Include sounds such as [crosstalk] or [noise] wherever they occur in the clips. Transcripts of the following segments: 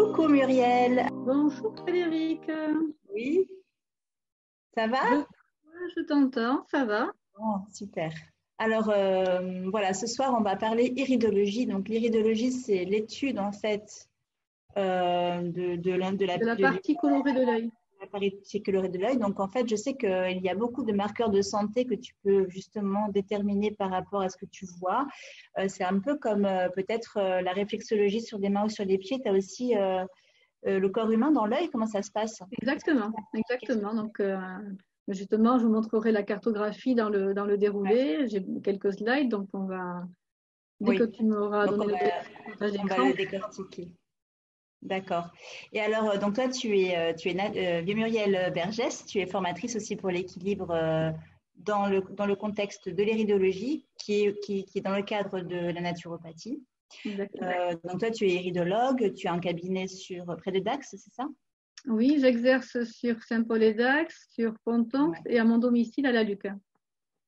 Coucou Muriel. Bonjour Frédéric. Oui. Ça va? Je, t'entends, ça va? Oh, super. Alors euh, voilà, ce soir on va parler iridologie. Donc l'iridologie, c'est l'étude en fait euh, de, de, de, la, de la partie colorée de l'œil colorée de l'œil. Donc, en fait, je sais qu'il y a beaucoup de marqueurs de santé que tu peux justement déterminer par rapport à ce que tu vois. Euh, c'est un peu comme euh, peut-être euh, la réflexologie sur les mains ou sur les pieds. Tu as aussi le corps humain dans l'œil. Comment ça se passe? Exactement, exactement. Donc, justement, je vous montrerai la cartographie dans le, dans le déroulé. J'ai quelques slides, donc on va, dès que tu m'auras donné le on va décortiquer. D'accord. Et alors, euh, donc toi, tu es, euh, tu es euh, Muriel Bergès, tu es formatrice aussi pour l'équilibre dans, le, dans le contexte de l'iridologie, qui est, qui, est dans le cadre de la naturopathie. donc toi, tu es iridologue, tu as un cabinet sur, près de Dax, c'est ça? Oui, j'exerce sur Saint-Paul-et-Dax, sur Ponton et à mon domicile à la Luca.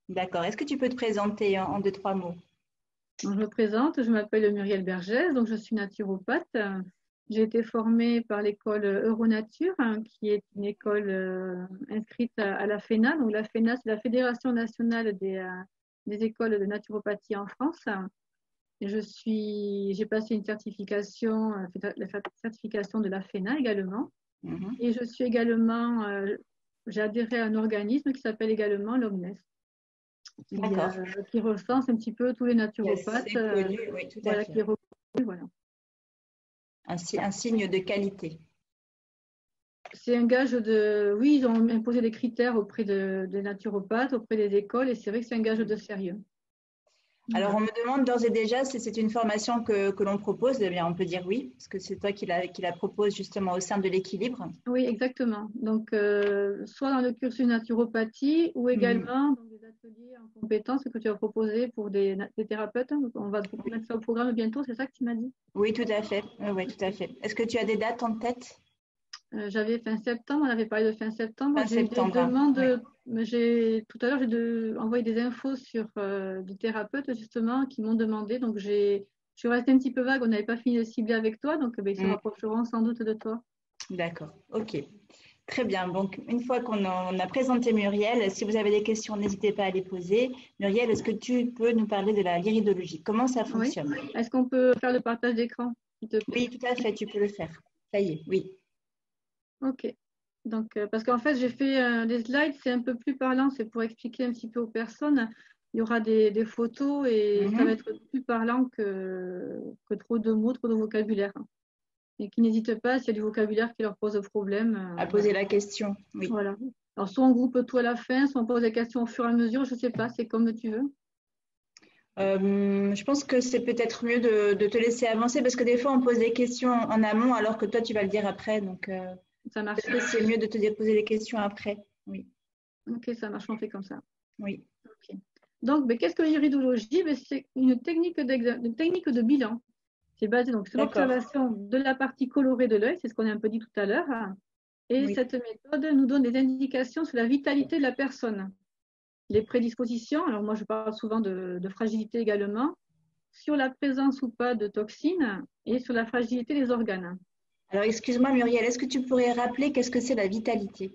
D'accord. Est-ce que tu peux te présenter en, deux, trois mots? Je me présente, je m'appelle Muriel Bergès, donc je suis naturopathe. J'ai été formée par l'école Euronature, hein, qui est une école euh, inscrite à, la FENA. Donc la FENA, c'est la Fédération nationale des, euh, des, écoles de naturopathie en France. je suis, j'ai passé une certification, euh, la certification de la FENA également. Mm-hmm. Et je suis également, j'ai adhéré à un organisme qui s'appelle également l'OMNES. Qui, qui, recense un petit peu tous les naturopathes. Connu, oui, tout à fait. Qui voilà un, un signe de qualité. C'est un gage de. Oui, ils ont imposé des critères auprès de, des naturopathes, auprès des écoles, et c'est vrai que c'est un gage de sérieux. Alors, on me demande d'ores et déjà si c'est une formation que, que l'on propose. Eh bien, on peut dire oui, parce que c'est toi qui la, qui la propose justement au sein de l'équilibre. Oui, exactement. Donc, euh, soit dans le cursus naturopathie ou également dans des ateliers en compétences que tu as proposé pour des, des thérapeutes. On va mettre ça au programme bientôt, c'est ça que tu m'as dit? Oui, tout à fait. Oui, tout à fait. Est-ce que tu as des dates en tête? Euh, J'avais fin septembre, on avait parlé de fin septembre. Fin septembre. J'ai tout à l'heure, j'ai envoyé des infos sur euh, des thérapeutes justement qui m'ont demandé. Donc, j'ai, je suis restée un petit peu vague. On n'avait pas fini de cibler avec toi, donc ben, ils se mm. rapprocheront sans doute de toi. D'accord. Ok. Très bien. Donc, une fois qu'on a, présenté Muriel, si vous avez des questions, n'hésitez pas à les poser. Muriel, est-ce que tu peux nous parler de la l'iridologie? Comment ça fonctionne? Est-ce qu'on peut faire le partage d'écran Oui, tout à fait. Tu peux le faire. Ça y est, oui. Ok. Donc, euh, parce qu'en fait, j'ai fait euh, des slides, c'est un peu plus parlant, c'est pour expliquer un petit peu aux personnes. Il y aura des, photos et ça mhm. va être plus parlant que, que trop de mots, trop de vocabulaire et qui n'hésitent pas, s'il y a du vocabulaire qui leur pose problème. Euh, à poser la question. Oui. Voilà. Alors, soit on groupe tout à la fin, soit on pose la question au fur et à mesure, je ne sais pas, c'est comme tu veux. Euh, je pense que c'est peut-être mieux de, te laisser avancer parce que des fois on pose des questions en amont alors que toi tu vas le dire après. Donc, euh, ça marche. C'est mieux de te poser les questions après. Oui. Ok, ça marche, on fait comme ça. Oui. Donc, qu'est-ce que l'iridologie? Ben, C'est une technique, une technique de bilan c'est basé donc sur l'observation de la partie colorée de l'œil, c'est ce qu'on a un peu dit tout à l'heure. Et cette méthode nous donne des indications sur la vitalité de la personne. Les prédispositions, alors moi je parle souvent de, de fragilité également, sur la présence ou pas de toxines et sur la fragilité des organes. Alors excuse-moi Muriel, est-ce que tu pourrais rappeler qu'est-ce que c'est la vitalité?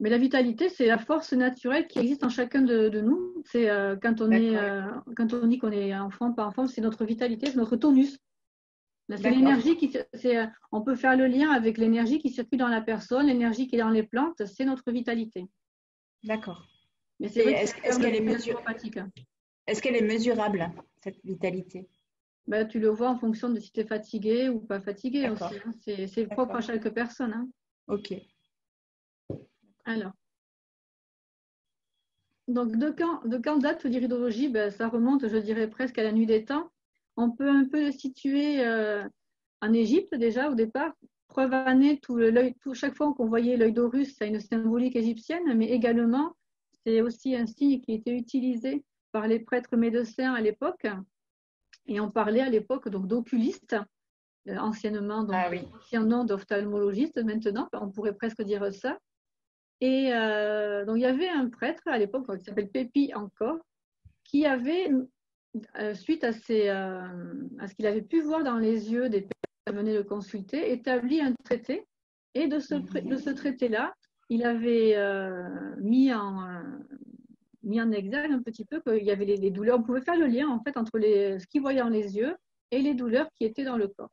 Mais la vitalité, c'est la force naturelle qui existe en chacun de, nous. C'est euh, quand on est, euh, quand on dit qu'on est enfant par enfant, c'est notre vitalité, c'est notre tonus. C'est l'énergie qui, euh, on peut faire le lien avec l'énergie qui circule dans la personne, l'énergie qui est dans les plantes, c'est notre vitalité. D'accord. Mais c'est est-ce, qu'elle est, est qu'elle est mesurable cette vitalité? Ben, tu le vois en fonction de si tu es fatigué ou pas fatigué aussi. Hein. C'est, propre à chaque personne. Hein. Ok. Alors, donc de quand, de quand date l'iridologie ben, Ça remonte, je dirais, presque à la nuit des temps. On peut un peu le situer euh, en Égypte déjà au départ. Preuve année, tout tout, chaque fois qu'on voyait l'œil d'Horus, ça a une symbolique égyptienne, mais également, c'est aussi un signe qui était utilisé par les prêtres médecins à l'époque. Et on parlait à l'époque donc d'oculistes, euh, anciennement, donc ah oui. ancien nom d'ophtalmologiste maintenant, on pourrait presque dire ça. Et euh, donc, il y avait un prêtre à l'époque qui s'appelle Pépi encore, qui avait, euh, suite à, ses, euh, à ce qu'il avait pu voir dans les yeux des venait le consulter, établit un traité. Et de ce, de ce traité-là, il avait mis en, mis en exergue un petit peu qu'il y avait les, douleurs. On pouvait faire le lien en fait entre les, ce qu'il voyait dans les yeux et les douleurs qui étaient dans le corps.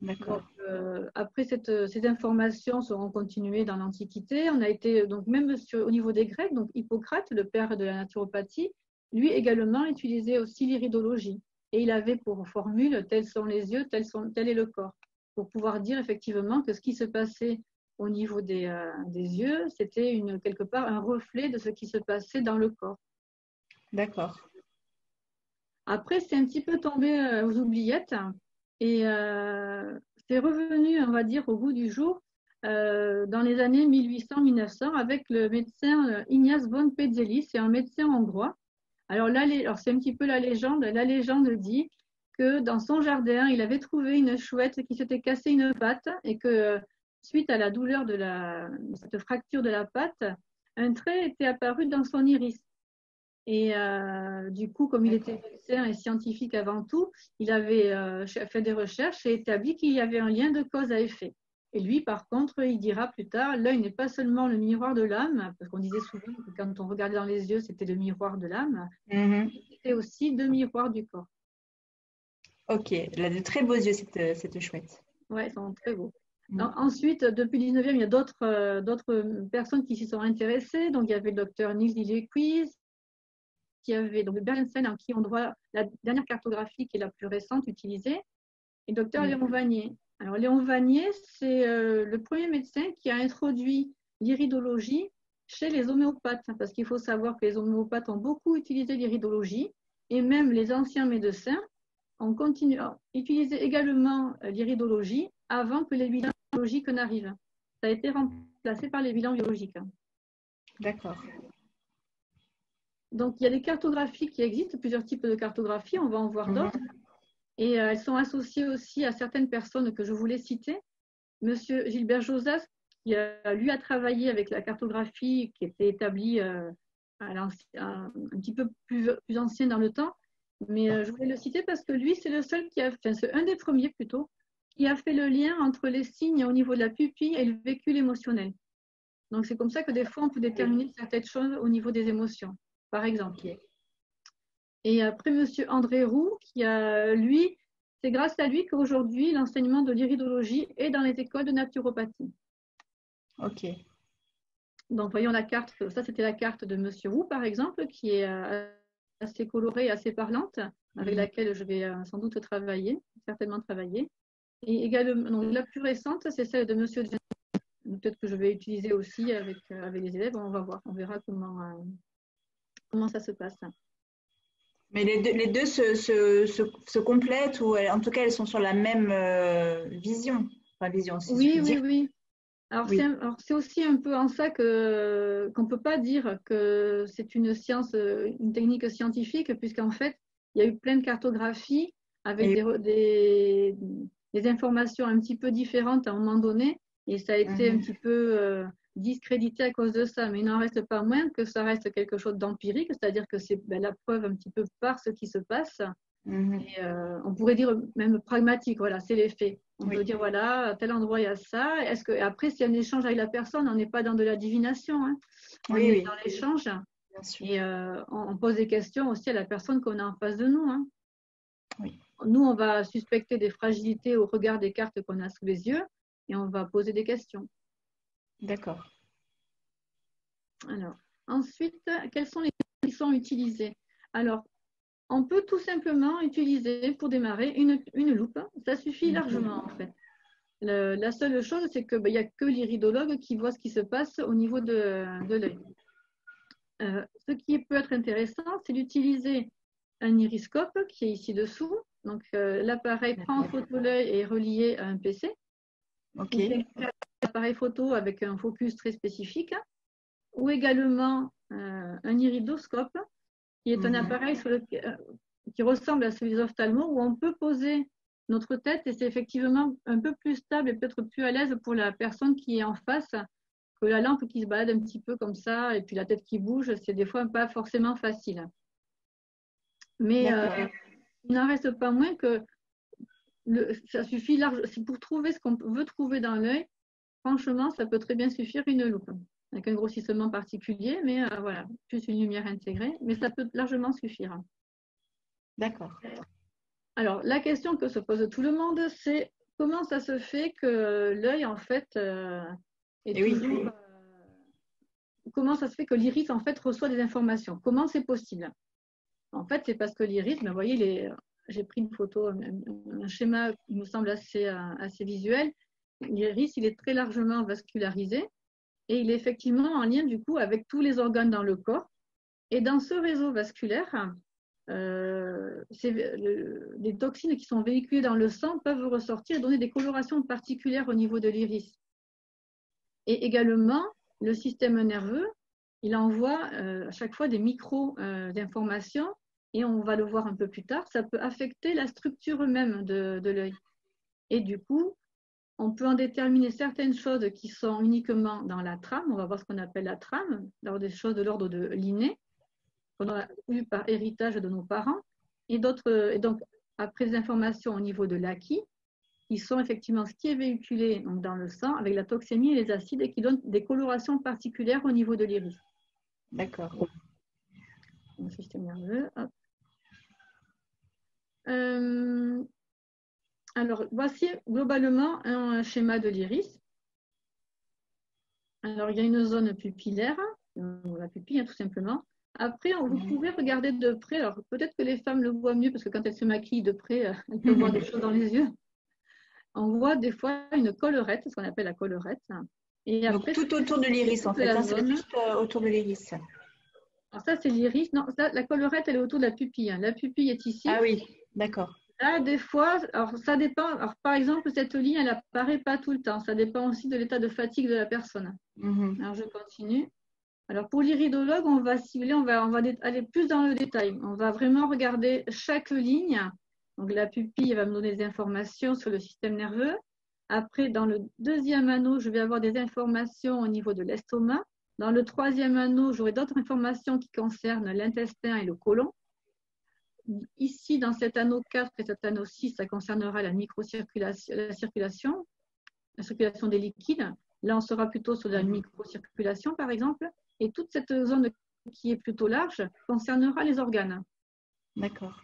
D'accord. Euh, après, cette, ces informations seront continuées dans l'Antiquité. On a été, donc même sur, au niveau des Grecs, donc Hippocrate, le père de la naturopathie, lui également utilisait aussi l'iridologie. Et il avait pour formule tels sont les yeux, tels sont, tel est le corps, pour pouvoir dire effectivement que ce qui se passait au niveau des, euh, des yeux, c'était quelque part un reflet de ce qui se passait dans le corps. D'accord. Après, c'est un petit peu tombé euh, aux oubliettes et euh, c'est revenu, on va dire, au goût du jour dans les années 1800-1900 avec le médecin Ignace von Petzeli, c'est un médecin hongrois. Alors là, alors c'est un petit peu la légende. La légende dit que dans son jardin, il avait trouvé une chouette qui s'était cassée une patte et que suite à la douleur de, la, cette fracture de la patte, un trait était apparu dans son iris. Et euh, du coup, comme il était médecin et scientifique avant tout, il avait euh, fait des recherches et établi qu'il y avait un lien de cause à effet. Et lui, par contre, il dira plus tard, l'œil n'est pas seulement le miroir de l'âme, parce qu'on disait souvent que quand on regardait dans les yeux, c'était le miroir de l'âme, mm-hmm. c'était aussi deux miroirs du corps. Ok, elle a de très beaux yeux, cette, cette chouette. Oui, ils sont très beaux. Mm. ensuite, depuis le 19e, il y a d'autres euh, personnes qui s'y sont intéressées. Donc, il y avait le docteur Nils Lillequist, qui avait donc Berlinsen, en qui on doit la dernière cartographie qui est la plus récente utilisée, et le docteur mm. Léon Vanier. Alors, Léon Vanier, c'est euh, le premier médecin qui a introduit l'iridologie chez les homéopathes, parce qu'il faut savoir que les homéopathes ont beaucoup utilisé l'iridologie, et même les anciens médecins ont continué à utiliser également euh, l'iridologie avant que les bilans biologiques n'arrivent. Ça a été remplacé par les bilans biologiques. D'accord. Donc, il y a des cartographies qui existent, plusieurs types de cartographies, on va en voir mhm. d'autres. Et euh, elles sont associées aussi à certaines personnes que je voulais citer. Monsieur Gilbert Josas, qui lui a travaillé avec la cartographie qui était établie euh, un petit peu plus, plus ancienne dans le temps. Mais euh, je voulais le citer parce que lui, c'est le seul qui a fait, c'est un des premiers plutôt, qui a fait le lien entre les signes au niveau de la pupille et le véhicule émotionnel. Donc, c'est comme ça que des fois, on peut déterminer certaines choses au niveau des émotions, par exemple. Et après, M. André Roux, qui a, lui, c'est grâce à lui qu'aujourd'hui, l'enseignement de l'iridologie est dans les écoles de naturopathie. OK. Donc, voyons la carte. Ça, c'était la carte de M. Roux, par exemple, qui est euh, assez colorée, assez parlante, avec mhm. laquelle je vais euh, sans doute travailler, certainement travailler. Et également, la plus récente, c'est celle de Monsieur Peut-être que je vais utiliser aussi avec, euh, avec les élèves. On va voir, on verra comment, euh, comment ça se passe. Mais les deux, les deux se, se, se, complètent ou en tout cas elles sont sur la même euh, vision. Enfin, vision oui, oui, oui. Alors c'est aussi un peu en ça que qu'on peut pas dire que c'est une science, une technique scientifique, puisqu'en fait il y a eu plein de cartographies avec des, des informations un petit peu différentes à un moment donné, et ça a été un mhm. petit peu euh, discrédité à cause de ça. Mais il n'en reste pas moins que ça reste quelque chose d'empirique, c'est-à-dire que c'est ben, la preuve un petit peu par ce qui se passe. Mhm. Et, euh, on pourrait dire même pragmatique, voilà, c'est les faits. On peut dire, voilà, à tel endroit, il y a ça. Est-ce que, après, s'il y a un échange avec la personne, on n'est pas dans de la divination. Hein. On est dans l'échange. Et euh, on, pose des questions aussi à la personne qu'on a en face de nous. Hein. Oui nous, on va suspecter des fragilités au regard des cartes qu'on a sous les yeux et on va poser des questions. D'accord. Alors, ensuite, quels sont les qui sont utilisés? Alors, on peut tout simplement utiliser pour démarrer une, loupe. Ça suffit mhm. largement en fait. la seule chose, c'est qu'il n'y a que l'iridologue qui voit ce qui se passe au niveau de, l'œil. Euh, ce qui peut être intéressant, c'est d'utiliser un iriscope qui est ici dessous, donc, euh, l'appareil prend en photo l'œil et est relié à un PC. Ok. Un appareil photo avec un focus très spécifique. Ou également euh, un iridoscope, qui est un mhm. appareil euh, qui ressemble à celui des ophtalmos, où on peut poser notre tête et c'est effectivement un peu plus stable et peut-être plus à l'aise pour la personne qui est en face que la lampe qui se balade un petit peu comme ça et puis la tête qui bouge, c'est des fois pas forcément facile. Mais il n'en reste pas moins que ça suffit large. Pour trouver ce qu'on veut trouver dans l'œil, franchement, ça peut très bien suffire une loupe avec un grossissement particulier, mais euh, voilà, plus une lumière intégrée, mais ça peut largement suffire. D'accord. Alors, la question que se pose tout le monde, c'est comment ça se fait que l'œil, en fait, euh, est eh toujours, euh, comment ça se fait que l'iris, en fait, reçoit des informations? Comment c'est possible? En fait, c'est parce que l'iris, vous voyez, j'ai pris une photo, un, schéma qui me semble assez, assez visuel. L'iris, il est très largement vascularisé et il est effectivement en lien du coup avec tous les organes dans le corps. Et dans ce réseau vasculaire, euh, les toxines qui sont véhiculées dans le sang peuvent ressortir et donner des colorations particulières au niveau de l'iris. Et également, le système nerveux, il envoie euh, à chaque fois des micros euh, d'informations et on va le voir un peu plus tard, ça peut affecter la structure même de, de l'œil. Et du coup, on peut en déterminer certaines choses qui sont uniquement dans la trame. On va voir ce qu'on appelle la trame, des choses de l'ordre de l'inné, qu'on a eu par héritage de nos parents. Et d'autres, et donc, après des informations au niveau de l'acquis, qui sont effectivement ce qui est véhiculé dans le sang avec la toxémie et les acides et qui donnent des colorations particulières au niveau de l'iris. D'accord. système nerveux. Euh, alors, voici globalement un schéma de l'iris. Alors, il y a une zone pupillaire, la pupille, hein, tout simplement. Après, vous mhm. pouvez regarder de près. Alors, peut-être que les femmes le voient mieux parce que quand elles se maquillent de près, euh, elles peuvent voir des [laughs] choses dans les yeux. On voit des fois une collerette, ce qu'on appelle la collerette. Et après, tout autour de l'iris, en fait. Hein, c'est juste euh, autour de l'iris. Alors, ça, c'est l'iris. Non, la collerette, elle est autour de la pupille. Hein. La pupille est ici. Ah oui, d'accord. Là, des fois, alors ça dépend. Alors, par exemple, cette ligne, elle n'apparaît pas tout le temps. Ça dépend aussi de l'état de fatigue de la personne. Mhm. Alors, je continue. Alors, pour l'iridologue, on va cibler, on va, on va aller plus dans le détail. On va vraiment regarder chaque ligne. Donc, la pupille va me donner des informations sur le système nerveux. Après, dans le deuxième anneau, je vais avoir des informations au niveau de l'estomac. Dans le troisième anneau, j'aurai d'autres informations qui concernent l'intestin et le côlon. Ici, dans cet anneau 4 et cet anneau 6, ça concernera la microcirculation, la circulation, la circulation des liquides. Là, on sera plutôt sur la mhm. microcirculation, par exemple. Et toute cette zone qui est plutôt large concernera les organes. D'accord.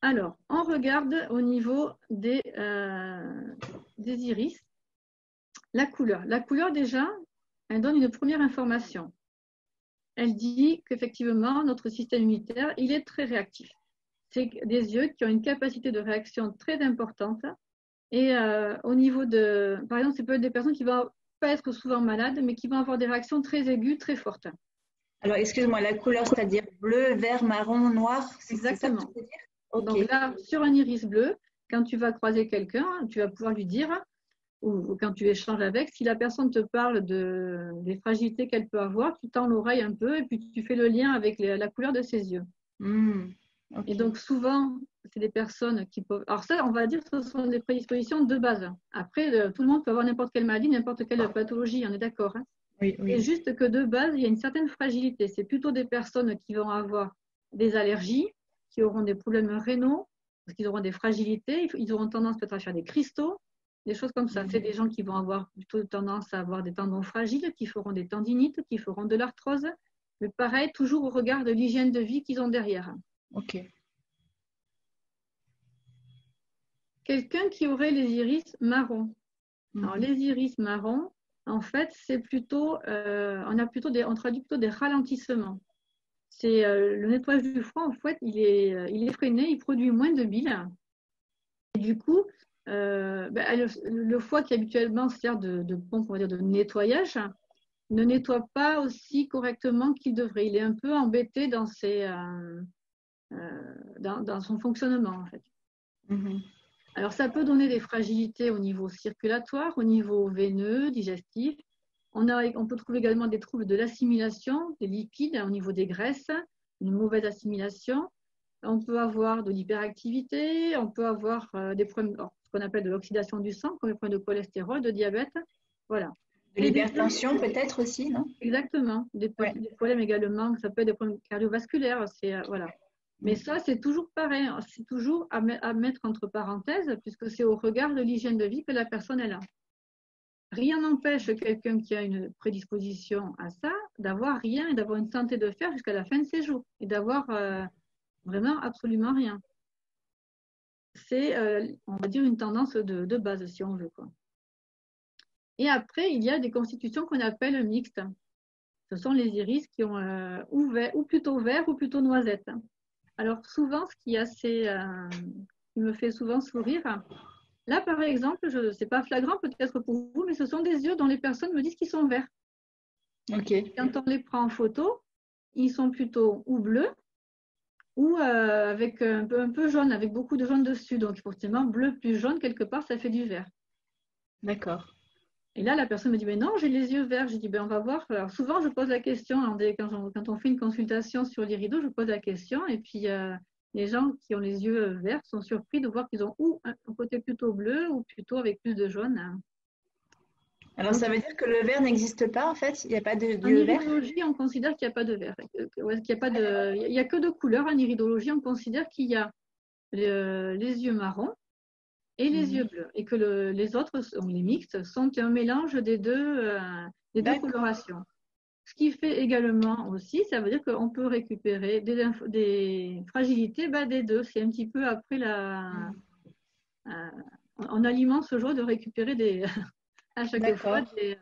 Alors, on regarde au niveau des, euh, des iris la couleur. La couleur, déjà, elle donne une première information elle dit qu'effectivement, notre système immunitaire, il est très réactif. C'est des yeux qui ont une capacité de réaction très importante. Et euh, au niveau de, par exemple, c'est peut être des personnes qui vont pas être souvent malades, mais qui vont avoir des réactions très aiguës, très fortes. Alors, excuse-moi, la couleur, c'est-à-dire bleu, vert, marron, noir Exactement. Ça Donc là, sur un iris bleu, quand tu vas croiser quelqu'un, tu vas pouvoir lui dire ou, quand tu échanges avec, si la personne te parle de, des fragilités qu'elle peut avoir, tu tends l'oreille un peu et puis tu fais le lien avec la couleur de ses yeux. Hmm, et donc souvent, c'est des personnes qui peuvent... Alors ça, on va dire que ce sont des prédispositions de base. Après, tout le monde peut avoir n'importe quelle maladie, n'importe quelle pathologie, on est d'accord. Hein oui, C'est juste que de base, il y a une certaine fragilité. C'est plutôt des personnes qui vont avoir des allergies, qui auront des problèmes rénaux, parce qu'ils auront des fragilités, ils auront tendance peut-être à faire des cristaux, des choses comme ça. C'est des gens qui vont avoir plutôt tendance à avoir des tendons fragiles, qui feront des tendinites, qui feront de l'arthrose. Mais pareil, toujours au regard de l'hygiène de vie qu'ils ont derrière. OK. Quelqu'un qui aurait les iris marrons. Alors, mhm. les iris marrons, en fait, c'est plutôt, euh, on a plutôt des, on traduit plutôt des ralentissements. C'est euh, le nettoyage du foie, en fait, il est, euh, il est freiné, il produit moins de bile. Et du coup, euh, ben, le, foie qui habituellement sert de, pompe, on va dire, de nettoyage, ne nettoie pas aussi correctement qu'il devrait. Il est un peu embêté dans, ses, euh, euh, dans, son fonctionnement, en fait. Mm-hmm. Alors, ça peut donner des fragilités au niveau circulatoire, au niveau veineux, digestif. On, a, on peut trouver également des troubles de l'assimilation des lipides au niveau des graisses, une mauvaise assimilation. On peut avoir de l'hyperactivité, on peut avoir des problèmes, ce qu'on appelle de l'oxydation du sang, comme les problèmes de cholestérol, de diabète. Voilà. De l'hypertension peut-être aussi, non? Exactement. Des, problèmes également, ça peut être des problèmes cardiovasculaires. C'est, euh, voilà. Mais ça, c'est toujours pareil. C'est toujours à, mettre entre parenthèses, puisque c'est au regard de l'hygiène de vie que la personne est là. Rien n'empêche quelqu'un qui a une prédisposition à ça d'avoir rien et d'avoir une santé de fer jusqu'à la fin de ses jours et d'avoir euh, vraiment absolument rien. C'est, euh, on va dire, une tendance de, base, si on veut. Quoi. Et après, il y a des constitutions qu'on appelle mixtes. Ce sont les iris qui ont euh, ou, ou plutôt vert ou plutôt noisette. Alors souvent, ce qui, assez, euh, qui me fait souvent sourire, là par exemple, ce n'est pas flagrant peut-être pour vous, mais ce sont des yeux dont les personnes me disent qu'ils sont verts. Quand on les prend en photo, ils sont plutôt ou bleus ou euh, avec un peu, un peu jaune, avec beaucoup de jaune dessus. Donc forcément, bleu plus jaune, quelque part, ça fait du vert. D'accord. Et là, la personne me dit, mais non, j'ai les yeux verts. J'ai dit, ben, on va voir. Alors, souvent, je pose la question, quand on, quand on fait une consultation sur les rideaux, je pose la question. Et puis, euh, les gens qui ont les yeux verts sont surpris de voir qu'ils ont ou un côté plutôt bleu ou plutôt avec plus de jaune. Alors, ça veut dire que le vert n'existe pas, en fait Il n'y a pas de, de vert En iridologie, on considère qu'il n'y a pas de vert. Il n'y a, pas de, il y a que deux couleurs. En iridologie, on considère qu'il y a les yeux marrons et les mhm. yeux bleus. Et que les autres, les mixtes, sont un mélange des deux, euh, des deux colorations. Ce qui fait également aussi, ça veut dire qu'on peut récupérer des, des fragilités bah, des deux. C'est un petit peu après la. Mhm. Euh, on alimente ce jour de récupérer des, à chaque fois des,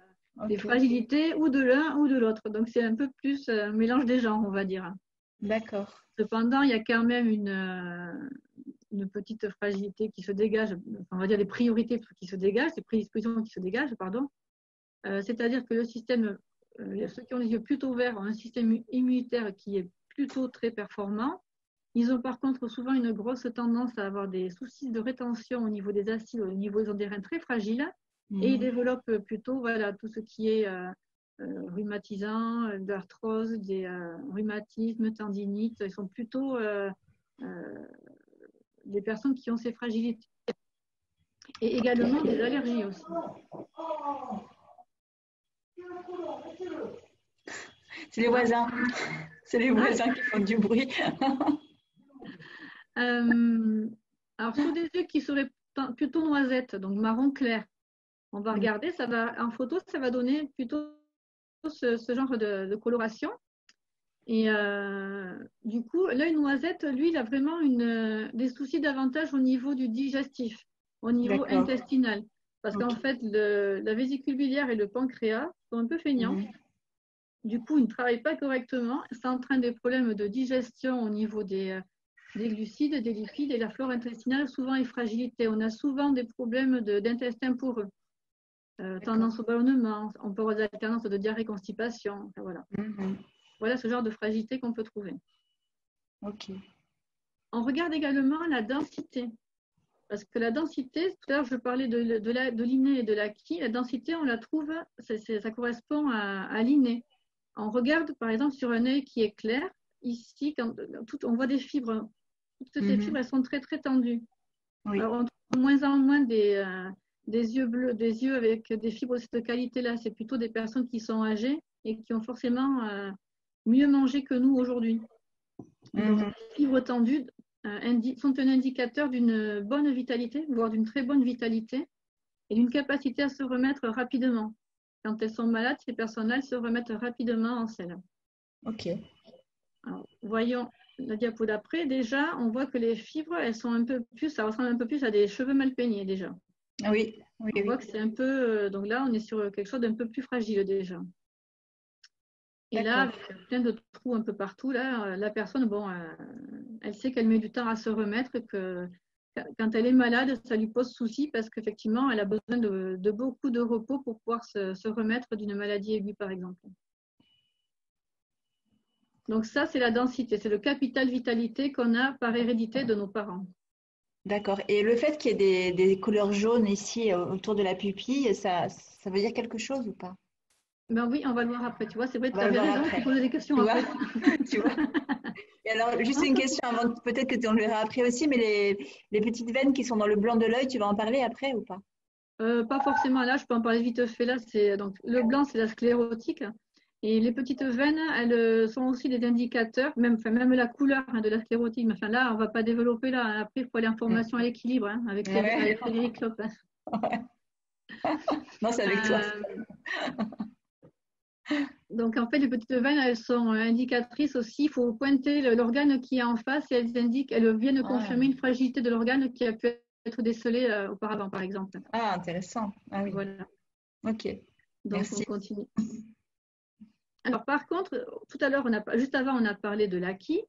des, fragilités ou de l'un ou de l'autre. Donc c'est un peu plus un mélange des genres, on va dire. D'accord. Cependant, il y a quand même une, une petite fragilité qui se dégage, on va dire des priorités qui se dégagent, des prédispositions qui se dégagent, pardon. Euh, c'est-à-dire que le système, euh, ceux qui ont les yeux plutôt verts ont un système immunitaire qui est plutôt très performant. Ils ont par contre souvent une grosse tendance à avoir des soucis de rétention au niveau des acides, au niveau des reins très fragiles, et ils mmh. développent plutôt voilà, tout ce qui est euh, rhumatisant, d'arthrose, des rhumatismes, tendinites. Ils sont plutôt des personnes qui ont ces fragilités. Et également des allergies aussi. C'est les voisins. C'est les voisins qui font du bruit. Euh, alors, sur des yeux qui seraient plutôt noisettes, donc marron clair, on va regarder, ça va, en photo, ça va donner plutôt ce, genre de, coloration. Et euh, du coup, l'œil noisette, lui, il a vraiment une, des soucis davantage au niveau du digestif, au niveau intestinal. Parce qu'en fait, la vésicule biliaire et le pancréas sont un peu feignants. Mhm. Du coup, ils ne travaillent pas correctement. Ça entraîne des problèmes de digestion au niveau des, euh, des glucides, des lipides et la flore intestinale souvent est fragilité. On a souvent des problèmes d'intestin poreux. Euh, tendance au ballonnement, on peut avoir des alternances de diarrhée, constipation. Voilà. Mhm. Voilà ce genre de fragilité qu'on peut trouver. Ok. On regarde également la densité. Parce que la densité, tout à l'heure je parlais de, de l'inné et de l'acquis, la densité on la trouve, ça correspond à, à l'inné. On regarde par exemple sur un œil qui est clair, ici quand, on voit des fibres, toutes ces mhm. fibres elles sont très très tendues. Alors, on trouve de moins en moins des, euh, des yeux bleus, des yeux avec des fibres de cette qualité-là. C'est plutôt des personnes qui sont âgées et qui ont forcément euh, mieux manger que nous aujourd'hui. Mhm. Les fibres tendues euh, sont un indicateur d'une bonne vitalité, voire d'une très bonne vitalité, et d'une capacité à se remettre rapidement. Quand elles sont malades, ces personnes-là se remettent rapidement en selle. Ok. voyons la diapo d'après. Déjà, on voit que les fibres, elles sont un peu plus, ça ressemble un peu plus à des cheveux mal peignés déjà. Oui. oui on voit que c'est un peu, euh, donc là, on est sur quelque chose d'un peu plus fragile déjà. Et là, avec plein de trous un peu partout, là, euh, la personne, bon, euh, elle sait qu'elle met du temps à se remettre, que quand elle est malade, ça lui pose souci parce qu'effectivement, elle a besoin de, beaucoup de repos pour pouvoir se, remettre d'une maladie aiguë, par exemple. Donc ça, c'est la densité, c'est le capital vitalité qu'on a par hérédité de nos parents. D'accord. Et le fait qu'il y ait des, des, couleurs jaunes ici euh, autour de la pupille, ça, ça veut dire quelque chose ou pas? Ben oui, on va le voir après. Tu vois, c'est vrai, tu as raison, tu poses des questions tu après. Vois? [laughs] Tu vois? Et alors, juste une question avant, peut-être que tu en verras après aussi, mais les, les, petites veines qui sont dans le blanc de l'œil, tu vas en parler après ou pas? Euh, Pas forcément là, je peux en parler vite fait là. C'est, donc, le blanc, c'est la sclérotique. Et les petites veines, elles sont aussi des indicateurs, même, enfin, même la couleur hein, de la sclérotique. Enfin, là, on ne va pas développer là. Après, il faut aller en formation à l'équilibre hein, avec, avec, Frédéric Klopp. [laughs] non, c'est avec toi. Donc, en fait, les petites veines, elles sont indicatrices aussi. Il faut pointer l'organe qui est en face et elles indiquent, elles viennent confirmer une fragilité de l'organe qui a pu être décelée euh, auparavant, par exemple. Ah, intéressant. Ah oui. Voilà. Ok. Donc, Merci. on continue. [laughs] Alors, par contre, tout à l'heure, on a, juste avant, on a parlé de l'acquis.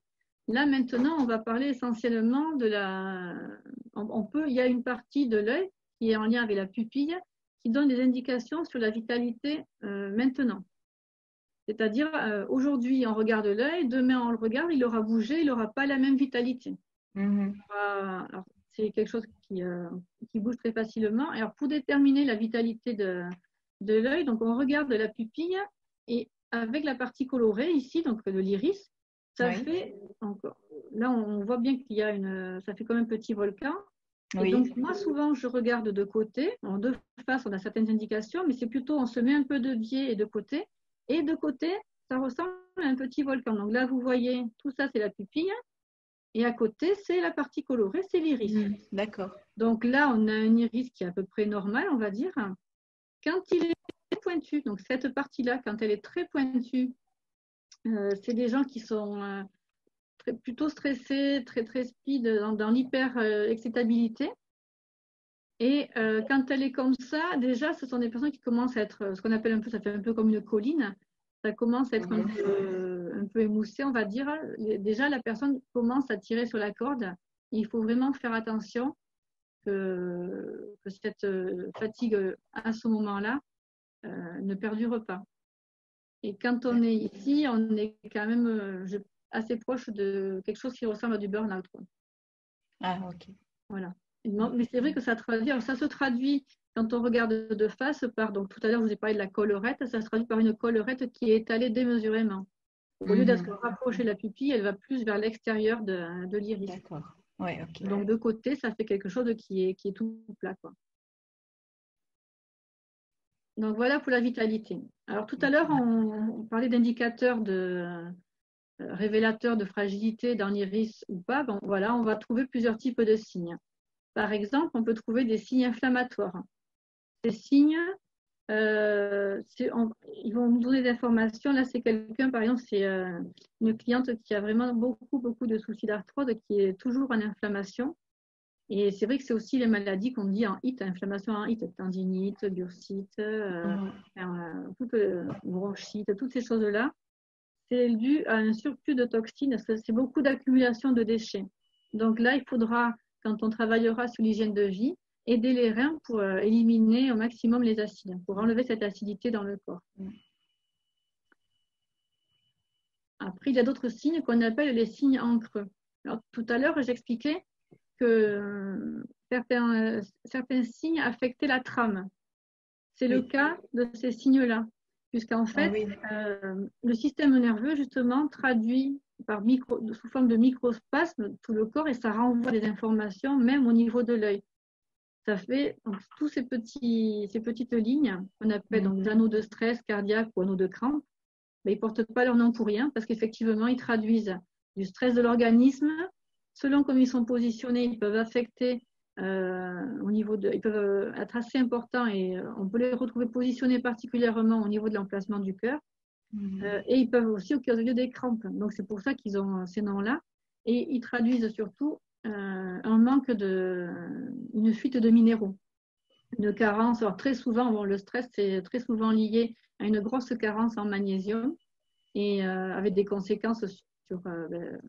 Là, maintenant, on va parler essentiellement de la. On peut, il y a une partie de l'œil qui est en lien avec la pupille qui donne des indications sur la vitalité euh, maintenant. C'est-à-dire, euh, aujourd'hui, on regarde l'œil, demain, on le regarde, il aura bougé, il n'aura pas la même vitalité. Mm-hmm. c'est quelque chose qui, euh, qui, bouge très facilement. Alors, pour déterminer la vitalité de, de l'œil, donc on regarde la pupille et avec la partie colorée ici, donc de l'iris, ça fait. Là, on voit bien qu'il y a une, ça fait comme un petit volcan. Et donc, moi, souvent, je regarde de côté. En deux faces, on a certaines indications, mais c'est plutôt, on se met un peu de biais et de côté. Et de côté, ça ressemble à un petit volcan. Donc là, vous voyez, tout ça, c'est la pupille. Et à côté, c'est la partie colorée, c'est l'iris. Mmh, d'accord. Donc là, on a un iris qui est à peu près normal, on va dire. Quand il est pointu, donc cette partie-là, quand elle est très pointue, euh, c'est des gens qui sont euh, très, plutôt stressés, très très speed, dans, dans l'hyper-excitabilité. Euh, et euh, quand elle est comme ça, déjà, ce sont des personnes qui commencent à être, ce qu'on appelle un peu, ça fait un peu comme une colline. Ça commence à être un, peu, un peu émoussé, on va dire. Déjà, la personne commence à tirer sur la corde. Il faut vraiment faire attention que, que cette fatigue à ce moment-là euh, ne perdure pas. Et quand on est ici, on est quand même assez proche de quelque chose qui ressemble à du burn-out. Ah, ok. Voilà mais c'est vrai que ça traduit, ça se traduit quand on regarde de face par, donc tout à l'heure je vous ai parlé de la collerette, ça se traduit par une collerette qui est étalée démesurément. Au lieu d'être mhm. rapprochée de la pupille, elle va plus vers l'extérieur de, de l'iris. D'accord. Ouais, Donc de côté, ça fait quelque chose qui est, qui est tout plat. Quoi. Donc voilà pour la vitalité. Alors tout à l'heure, on, parlait d'indicateurs de euh, révélateurs de fragilité dans l'iris ou pas. Bon, voilà, on va trouver plusieurs types de signes. Par exemple, on peut trouver des signes inflammatoires. Ces signes, euh, ils vont nous donner des informations. Là, c'est quelqu'un, par exemple, c'est euh, une cliente qui a vraiment beaucoup, beaucoup de soucis d'arthrose, qui est toujours en inflammation. Et c'est vrai que c'est aussi les maladies qu'on dit en HIT, inflammation en HIT, tendinite, bursite, euh, mmh. bronchite, toutes ces choses-là. C'est dû à un surplus de toxines, c'est beaucoup d'accumulation de déchets. Donc là, il faudra quand on travaillera sur l'hygiène de vie, aider les reins pour euh, éliminer au maximum les acides, pour enlever cette acidité dans le corps. Après, il y a d'autres signes qu'on appelle les signes en creux. Alors, tout à l'heure, j'expliquais que euh, certains, certains signes affectaient la trame. C'est le cas de ces signes-là, puisqu'en ah fait, euh, le système nerveux, justement, traduit par micro, sous forme de microspasme tout le corps et ça renvoie des informations même au niveau de l'œil. Ça fait donc, tous ces, petits, ces petites lignes qu'on appelle donc des anneaux de stress cardiaque ou anneaux de crampe, mais ils ne portent pas leur nom pour rien parce qu'effectivement, ils traduisent du stress de l'organisme. Selon comment ils sont positionnés, ils peuvent affecter euh, au niveau de, ils peuvent être assez importants et euh, on peut les retrouver positionnés particulièrement au niveau de l'emplacement du cœur. Mhm. Euh, et ils peuvent aussi occasionner des crampes. Donc c'est pour ça qu'ils ont ces noms-là. Et ils traduisent surtout euh, un manque de, une fuite de minéraux, une carence. Alors très souvent, bon, le stress c'est très souvent lié à une grosse carence en magnésium et euh, avec des conséquences sur ben,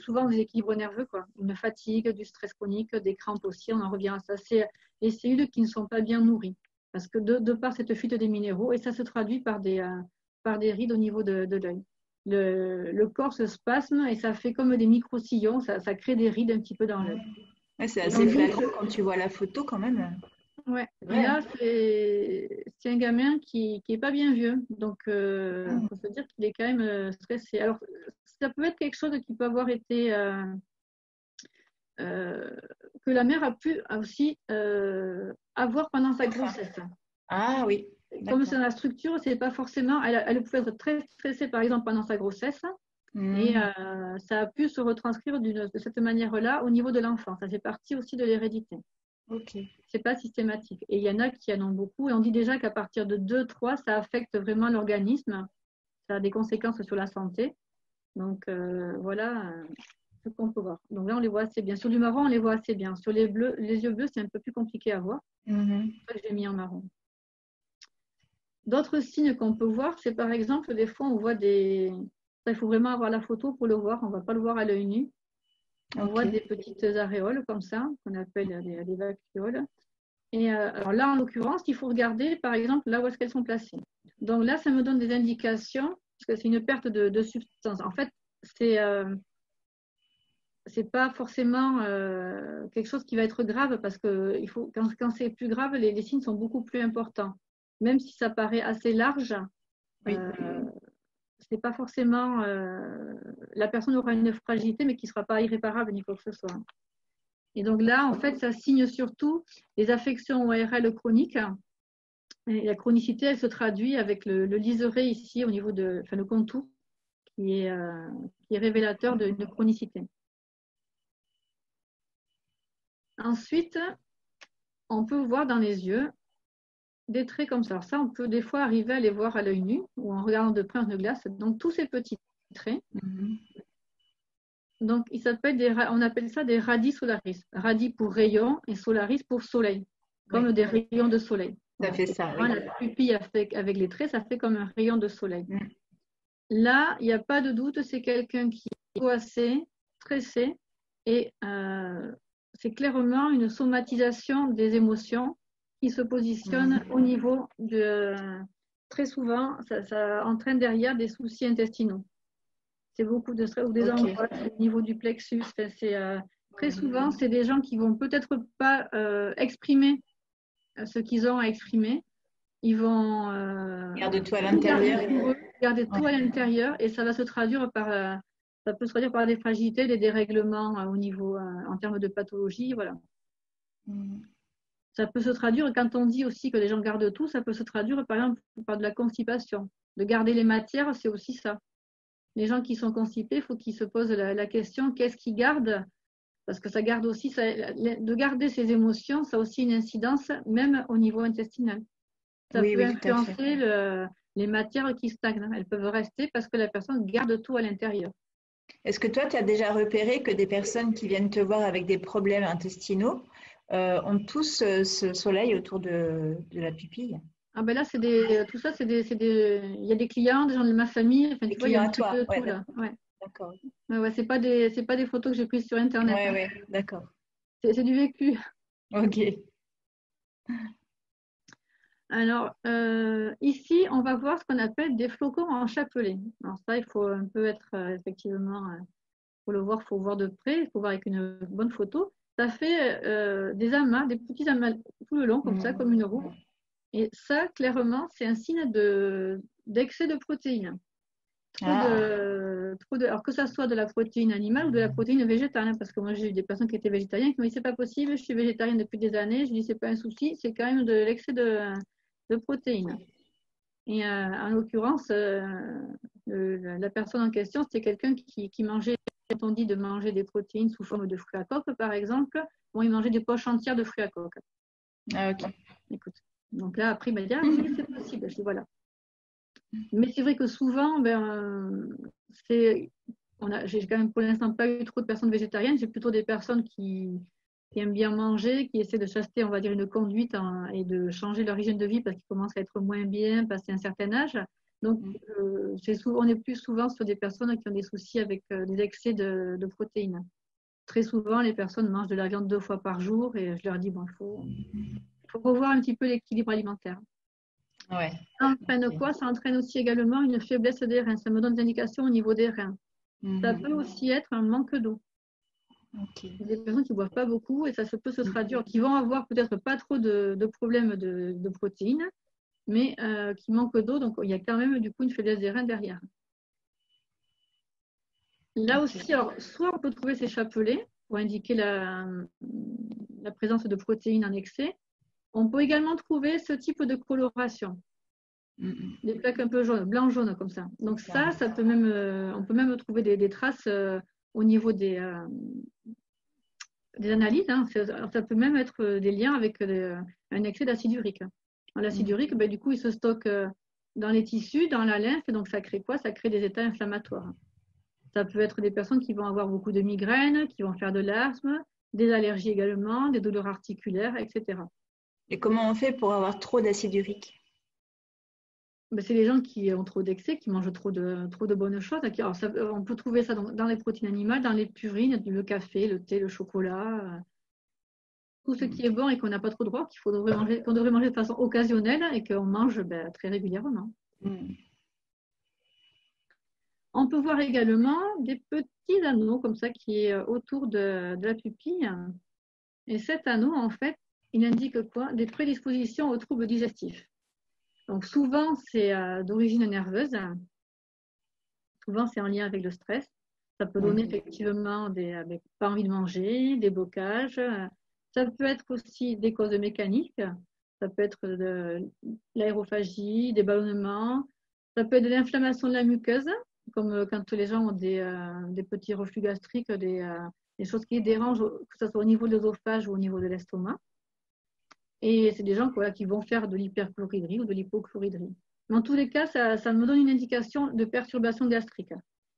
souvent des équilibres nerveux, quoi. une fatigue, du stress chronique, des crampes aussi. On en revient à ça. C'est les cellules qui ne sont pas bien nourries parce que de, de par cette fuite des minéraux et ça se traduit par des par des rides au niveau de, l'œil. Le, corps se spasme et ça fait comme des micro-sillons, ça, crée des rides un petit peu dans l'œil. c'est assez flagrant quand tu vois la photo quand même. Ouais. Et là, c'est un gamin qui n'est pas bien vieux. Donc, il euh, ah. faut se dire qu'il est quand même euh, stressé. Alors, ça peut être quelque chose qui peut avoir été. Euh, que la mère a pu aussi avoir pendant sa grossesse. Ah oui. comme c'est dans la structure, c'est pas forcément. Elle, elle, pouvait être très stressée, par exemple, pendant sa grossesse. Hmm. Et euh, ça a pu se retranscrire de cette manière-là au niveau de l'enfant. Ça fait partie aussi de l'hérédité. Ok. C'est pas systématique. Et il y en a qui en ont beaucoup. Et on dit déjà qu'à partir de 2-3, ça affecte vraiment l'organisme. Ça a des conséquences sur la santé. Donc euh, voilà euh, ce qu'on peut voir. Donc là, on les voit assez bien. Sur du marron, on les voit assez bien. Sur les bleus, les yeux bleus, c'est un peu plus compliqué à voir. Mm que j'ai mis en marron. D'autres signes qu'on peut voir, c'est par exemple, des fois, on voit des, il faut vraiment avoir la photo pour le voir. On ne va pas le voir à l'œil nu. On voit des petites aréoles comme ça, qu'on appelle des, vacuoles. Et euh, alors là, en l'occurrence, il faut regarder, par exemple, là où est-ce qu'elles sont placées. Donc là, ça me donne des indications, parce que c'est une perte de, substance. En fait, c'est euh, c'est pas forcément euh, quelque chose qui va être grave, parce que il faut, quand, quand c'est plus grave, les, les, signes sont beaucoup plus importants. Même si ça paraît assez large, oui c'est pas forcément euh, la personne aura une fragilité, mais qui ne sera pas irréparable ni quoi que ce soit. Et donc là, en fait, ça signe surtout les affections ORL chroniques. Et la chronicité, elle se traduit avec le, liseré ici au niveau de, enfin, le contour euh, qui est révélateur d'une chronicité. Ensuite, on peut voir dans les yeux des traits comme ça. Alors ça, on peut des fois arriver à les voir à l'œil nu ou en regardant de près en glace. Donc tous ces petits traits. Mhm. Donc il s'appelle des, on appelle ça des radis solaris. Radis pour rayon et solaris pour soleil, comme des rayons de soleil. Ça fait ça. La pupille avec, avec, les traits, ça fait comme un rayon de soleil. Mhm. Là, il n'y a pas de doute, c'est quelqu'un qui est coincé, stressé, et euh, c'est clairement une somatisation des émotions qui se positionne au niveau de. Très souvent, ça, entraîne derrière des soucis intestinaux. C'est beaucoup de stress ou des angoisses au niveau du plexus. C'est euh, très souvent, c'est des gens qui vont peut-être pas euh, exprimer euh, ce qu'ils ont à exprimer. Ils vont garder tout à l'intérieur. Garder tout à l'intérieur et ça va se traduire par ça peut se traduire par des fragilités, des dérèglements au niveau en termes de pathologie, voilà. Mm. Ça peut se traduire, quand on dit aussi que les gens gardent tout, ça peut se traduire par exemple par de la constipation. De garder les matières, c'est aussi ça. Les gens qui sont constipés, il faut qu'ils se posent la, question qu'est-ce qu'ils gardent? Parce que ça garde aussi, de garder ses émotions, ça a aussi une incidence, même au niveau intestinal. Ça peut influencer les matières qui stagnent. Elles peuvent rester parce que la personne garde tout à l'intérieur. Est-ce que toi, tu as déjà repéré que des personnes qui viennent te voir avec des problèmes intestinaux euh, ont tous euh, ce soleil autour de, la pupille. Ah ben là, c'est des, tout ça, c'est des, des, il y a des clients, des gens de ma famille, enfin, des tu vois, il y a un toi, peu tout là. Ouais. D'accord. Ouais, ouais, c'est pas des, c'est pas des photos que j'ai prises sur internet. Ouais, hein. ouais, d'accord. C'est, du vécu. Ok. Alors, euh, ici, on va voir ce qu'on appelle des flocons en chapelet. Alors ça, il faut un peu être, effectivement, pour le voir, il faut voir de près, il faut voir avec une bonne photo ça fait euh, des amas, des petits amas tout le long, comme ça, comme une roue. Et ça, clairement, c'est un signe d'excès de, protéines. Ah. Trop de, alors que ça soit de la protéine animale ou de la protéine végétale, parce que moi j'ai eu des personnes qui étaient végétariennes qui m'ont dit c'est pas possible, je suis végétarienne depuis des années, je dis c'est pas un souci, c'est quand même de l'excès de, protéines. Et euh, en l'occurrence, euh, la personne en question, c'était quelqu'un qui, qui, mangeait quand on dit de manger des protéines sous forme de fruits à coque, par exemple, bon, ils mangeaient des poches entières de fruits à coque. Ah, ok. Écoute. Donc là, après, il m'a dit, ah, c'est possible. Je dis, voilà. Mais c'est vrai que souvent, ben, c'est, on a, j'ai quand même pour l'instant pas eu trop de personnes végétariennes. J'ai plutôt des personnes qui, aiment bien manger, qui essaient de chaster, on va dire, une conduite et de changer leur hygiène de vie parce qu'ils commencent à être moins bien, passer un certain âge. Donc, mm. euh, on est plus souvent sur des personnes qui ont des soucis avec euh, des excès de, protéines. Très souvent, les personnes mangent de la viande deux fois par jour et je leur dis, bon, il faut, revoir un petit peu l'équilibre alimentaire. Ouais. Ça entraîne quoi? Ça entraîne aussi également une faiblesse des reins. Ça me donne des indications au niveau des reins. Ça mm-hmm. peut aussi être un manque d'eau. Des personnes qui ne boivent pas beaucoup et ça peut se traduire, qui vont avoir peut-être pas trop de, problèmes de, protéines, mais euh, qui manque d'eau, donc il y a quand même du coup une faiblesse des reins derrière. Là aussi, alors, soit on peut trouver ces chapelets pour indiquer la, la présence de protéines en excès. On peut également trouver ce type de coloration. Des plaques un peu jaunes, blanc-jaune comme ça. Donc ça, ça peut même, euh, on peut même trouver des, traces euh, au niveau des, euh, des analyses. Hein. Ça peut même être des liens avec un excès d'acide urique. L'acide mm. urique, ben, du coup, il se stocke dans les tissus, dans la lymphe, et donc ça crée quoi? Ça crée des états inflammatoires. Ça peut être des personnes qui vont avoir beaucoup de migraines, qui vont faire de l'asthme, des allergies également, des douleurs articulaires, etc. Et comment on fait pour avoir trop d'acide urique? Ben, c'est les gens qui ont trop d'excès, qui mangent trop de, trop de bonnes choses. on peut trouver ça dans, les protéines animales, dans les purines, le café, le thé, le chocolat, euh, tout ce qui est bon et qu'on n'a pas trop droit, qu'il manger, qu'on devrait manger de façon occasionnelle et qu'on mange ben, très régulièrement. Mm. On peut voir également des petits anneaux comme ça qui est autour de, de la pupille. Et cet anneau, en fait, il indique quoi? Des prédispositions aux troubles digestifs. Donc souvent, c'est euh, d'origine nerveuse. Souvent, c'est en lien avec le stress. Ça peut donner effectivement des euh, pas envie de manger, des blocages. Ça peut être aussi des causes mécaniques. Ça peut être de l'aérophagie, des ballonnements. Ça peut être de l'inflammation de la muqueuse, comme euh, quand les gens ont des, petits reflux gastriques, des, des, choses qui dérangent, que ce soit au niveau de l'œsophage ou au niveau de l'estomac. Et c'est des gens qui vont faire de l'hyperchloridrie ou de l'hypochloridrie. Dans tous les cas, ça, me donne une indication de perturbation gastrique.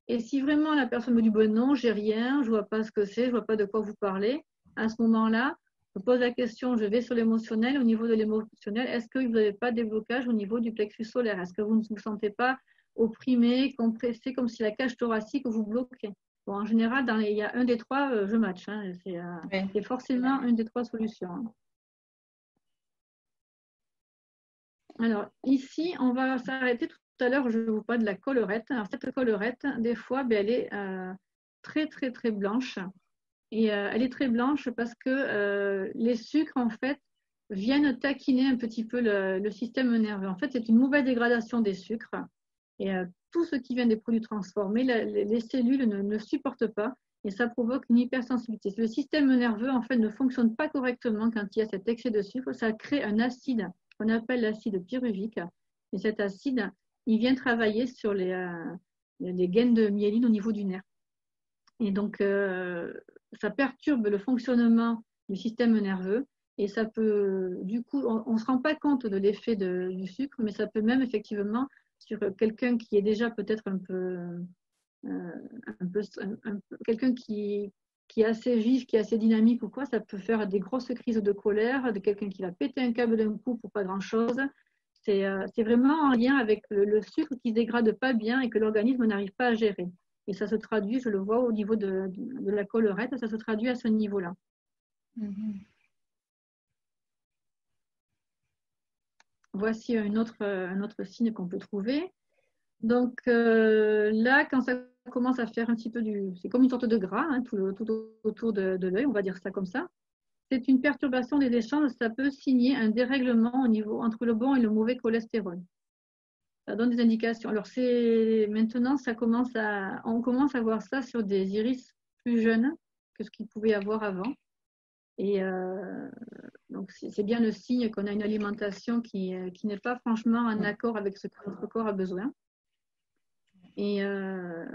Et si vraiment la personne me dit bon non, j'ai rien, je vois pas ce que c'est, je vois pas de quoi vous parlez, à ce moment-là, je pose la question, je vais sur l'émotionnel. Au niveau de l'émotionnel, est-ce que vous n'avez pas des blocages au niveau du plexus solaire? Est-ce que vous ne vous sentez pas opprimé, compressé, comme si la cage thoracique vous bloquait? Bon, en général, dans il y a un des trois, euh, je match. Hein, euh, c'est forcément une des trois solutions. Hein. Alors, ici, on va s'arrêter tout à l'heure, je vous parle de la collerette. Alors, cette collerette, des fois, ben, elle est euh, très, très, très blanche. Et euh, elle est très blanche parce que euh, les sucres, en fait, viennent taquiner un petit peu le, système nerveux. En fait, c'est une mauvaise dégradation des sucres. Et tout ce qui vient des produits transformés, les cellules ne, ne, supportent pas et ça provoque une hypersensibilité. Le système nerveux, en fait, ne fonctionne pas correctement quand il y a cet excès de sucre. Ça crée un acide qu'on appelle l'acide pyruvique. Et cet acide, il vient travailler sur euh, les gaines de myéline au niveau du nerf. Et donc, euh, ça perturbe le fonctionnement du système nerveux et ça peut, du coup, on ne se rend pas compte de l'effet du sucre, mais ça peut même effectivement, sur quelqu'un qui est déjà peut-être un peu, euh, un peu, quelqu'un qui, qui est assez vif, qui est assez dynamique ou quoi, ça peut faire des grosses crises de colère, de quelqu'un qui va péter un câble d'un coup pour pas grand-chose. C'est euh, vraiment en lien avec le, sucre qui se dégrade pas bien et que l'organisme n'arrive pas à gérer. Et ça se traduit, je le vois au niveau de, de, la collerette, ça se traduit à ce niveau-là. Mm-hmm. Voici un autre, un autre signe qu'on peut trouver. Donc euh, là, quand ça commence à faire un petit peu du. C'est comme une sorte de gras hein, tout, autour de, l'œil, on va dire ça comme ça. C'est une perturbation des échanges, ça peut signer un dérèglement au niveau entre le bon et le mauvais cholestérol. Ça donne des indications. Alors c'est maintenant, ça commence à, on commence à voir ça sur des iris plus jeunes que ce qu'il pouvait avoir avant. Et euh, donc c'est bien le signe qu'on a une alimentation qui, qui n'est pas franchement en accord avec ce que notre corps a besoin. Et euh,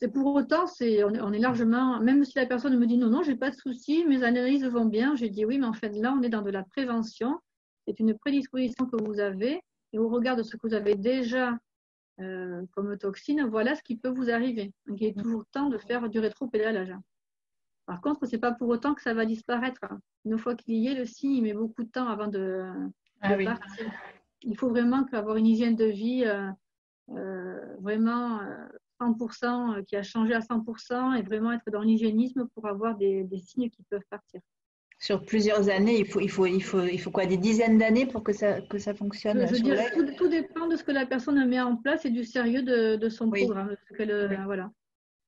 c'est pour autant, c'est, on, est, largement, même si la personne me dit non, non, j'ai pas de souci, mes analyses vont bien, j'ai dit oui, mais en fait là, on est dans de la prévention. C'est une prédisposition que vous avez et au regard de ce que vous avez déjà euh, comme toxine, voilà ce qui peut vous arriver. Donc, il est toujours temps de faire du rétro-pédalage. Par contre, c'est pas pour autant que ça va disparaître. Une fois qu'il y est, le signe, il met beaucoup de temps avant de, ah partir. Il faut vraiment avoir une hygiène de vie. Euh, euh, vraiment 100%, euh, euh, qui a changé à 100% et vraiment être dans l'hygiénisme pour avoir des, signes qui peuvent partir. Sur plusieurs années, il faut, il faut, il faut, il faut quoi Des dizaines d'années pour que ça, que ça fonctionne je, dire, tout, dépend de ce que la personne met en place et du sérieux de, de son programme. voilà.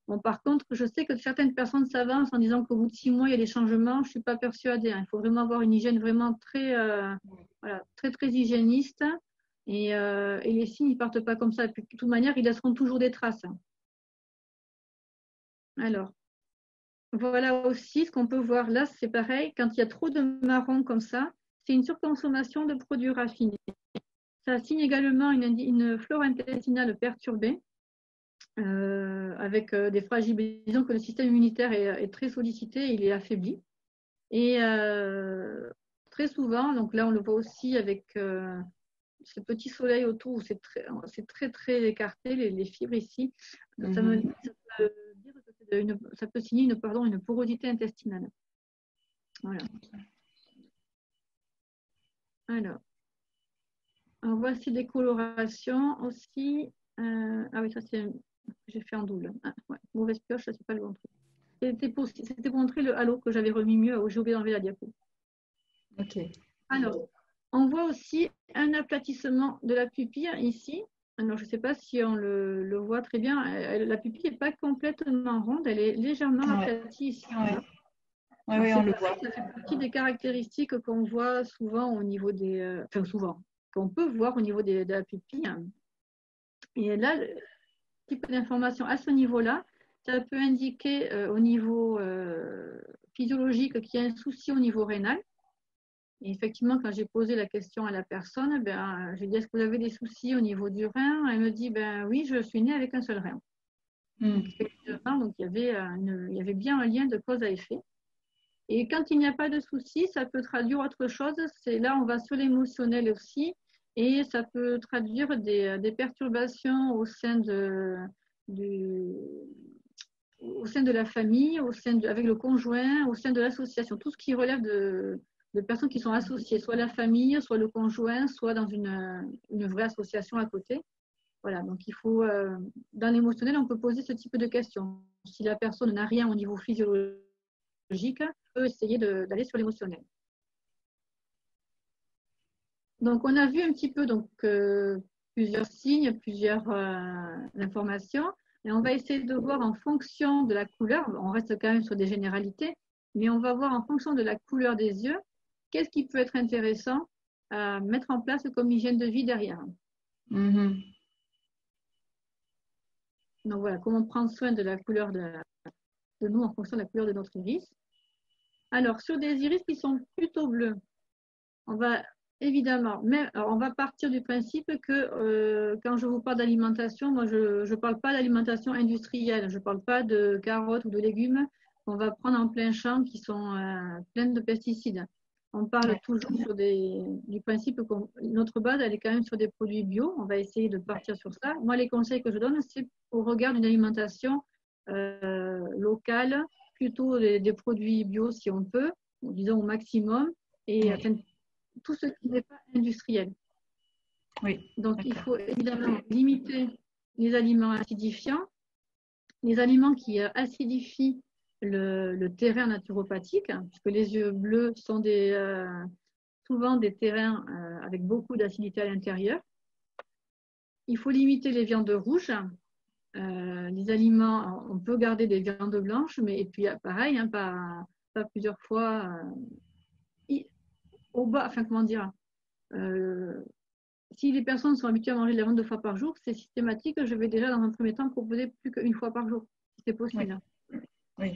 Bon, par contre, je sais que certaines personnes s'avancent en disant qu'au bout de six mois, il y a des changements. Je ne suis pas persuadée. Hein. Il faut vraiment avoir une hygiène vraiment très, voilà, très, très hygiéniste euh, et, les signes ne partent pas comme ça. de toute manière, ils laisseront toujours des traces. Alors, voilà aussi ce qu'on peut voir là, c'est pareil. Quand il y a trop de marron comme ça, c'est une surconsommation de produits raffinés. Ça signe également une, une flore intestinale perturbée, euh, avec euh, des fragilités. Disons que le système immunitaire est, très sollicité, il est affaibli. Et euh, très souvent, donc là on le voit aussi avec ce petit soleil autour, c'est très, très, très écarté, les, fibres ici. Ça, me, mhm. Une, ça, peut signer une, pardon, une porosité intestinale. Voilà. Alors, voici des colorations aussi. ah oui, ça c'est j'ai fait en double. Ah, mauvaise pioche, ça c'est pas le bon truc. C'était pour, montrer le halo que j'avais remis mieux. J'ai oublié d'enlever la diapo. Ok. Alors, on voit aussi un aplatissement de la pupille ici. Alors, je ne sais pas si on le, voit très bien. La pupille n'est pas complètement ronde, elle est légèrement aplatie ici. Oui, oui, on le voit. Ça fait partie des caractéristiques qu'on voit souvent au niveau des. Euh, enfin, souvent, qu'on peut voir au niveau de la pupille. Et là, type d'information à ce niveau-là, ça peut indiquer euh, au niveau euh, physiologique qu'il y a un souci au niveau rénal. Et effectivement, quand j'ai posé la question à la personne, ben, j'ai dit est-ce que vous avez des soucis au niveau du rein? Elle me dit ben oui, je suis née avec un seul rein. Hmm. Donc il y, avait il y avait bien un lien de cause à effet. Et quand il n'y a pas de souci, ça peut traduire autre chose. C'est là, on va sur l'émotionnel aussi et ça peut traduire des, perturbations au sein de, au sein de la famille, au sein avec le conjoint, au sein de l'association, tout ce qui relève de, personnes qui sont associées, soit la famille, soit le conjoint, soit dans une, vraie association à côté. Voilà, donc il faut, euh, dans l'émotionnel, on peut poser ce type de questions. Si la personne n'a rien au niveau physiologique, on peut essayer d'aller sur l'émotionnel. Donc, on a vu un petit peu donc, euh, plusieurs signes, plusieurs euh, informations. Et on va essayer de voir en fonction de la couleur, on reste quand même sur des généralités, mais on va voir en fonction de la couleur des yeux, qu'est-ce qui peut être intéressant à mettre en place comme hygiène de vie derrière. Mm-hmm. Donc voilà, comment prendre soin de la couleur de, de nous en fonction de la couleur de notre iris. Alors, sur des iris qui sont plutôt bleus, on va Évidemment, mais on va partir du principe que euh, quand je vous parle d'alimentation, moi je ne parle pas d'alimentation industrielle, je ne parle pas de carottes ou de légumes qu'on va prendre en plein champ qui sont euh, pleins de pesticides. On parle toujours sur des, du principe que notre base, elle est quand même sur des produits bio. On va essayer de partir sur ça. Moi, les conseils que je donne, c'est au regard d'une alimentation euh, locale, plutôt des, produits bio si on peut, disons au maximum, et tout ce qui n'est pas industriel. Oui, Donc, il faut évidemment limiter les aliments acidifiants, les aliments qui acidifient le, terrain naturopathique, hein, puisque les yeux bleus sont des, euh, souvent des terrains euh, avec beaucoup d'acidité à l'intérieur. Il faut limiter les viandes rouges. les aliments, on peut garder des viandes blanches, mais et puis pareil, hein, pas, plusieurs fois au bas, enfin comment dire, euh, si les personnes sont habituées à manger de la viande deux fois par jour, c'est systématique. Je vais déjà dans un premier temps proposer plus qu'une fois par jour, si c'est possible.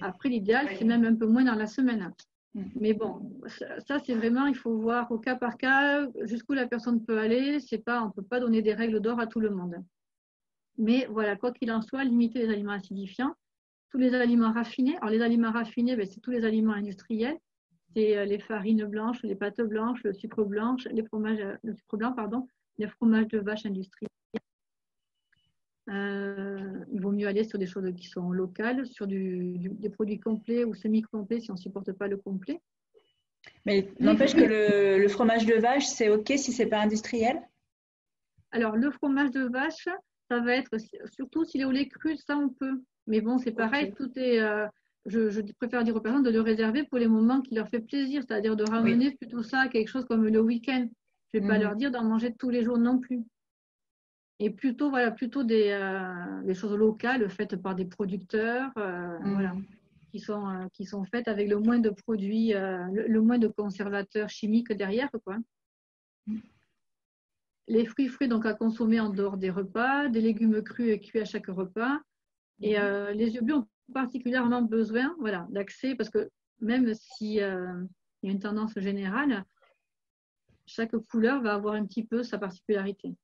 Après, l'idéal, c'est même un peu moins dans la semaine. Mm. Mais bon, ça, c'est vraiment, il faut voir au cas par cas jusqu'où la personne peut aller. C'est pas, on ne peut pas donner des règles d'or à tout le monde. Mais voilà, quoi qu'il en soit, limiter les aliments acidifiants, tous les aliments raffinés. Alors les aliments raffinés, ben, c'est tous les aliments industriels c'est euh, les farines blanches, les pâtes blanches, le sucre blanc, les fromages, euh, le sucre blanc, pardon, les fromages de vache industriels. Euh, il vaut mieux aller sur des choses qui sont locales, sur des produits complets ou semi-complets si on ne supporte pas le complet. Mais n'empêche que le, fromage de vache, c'est OK si ce n'est pas industriel? Alors, le fromage de vache, ça va être, surtout s'il est au lait cru, ça on peut. Mais bon, c'est pareil, tout est, je, préfère dire aux personnes de le réserver pour les moments qui leur fait plaisir, c'est-à-dire de ramener plutôt ça à quelque chose comme le week-end. Je ne vais pas mhm. leur dire d'en manger tous les jours non plus. Et plutôt, voilà, plutôt des, euh, choses locales faites par des producteurs, euh, mhm. voilà, qui sont, euh, qui sont faites avec le moins de produits, le, moins de conservateurs chimiques derrière, quoi. Les fruits frais, donc à consommer en dehors des repas, des légumes crus et cuits à chaque repas. Et les yeux bleus, particulièrement besoin voilà, d'accès, parce que même s'il euh, y a une tendance générale, chaque couleur va avoir un petit peu sa particularité.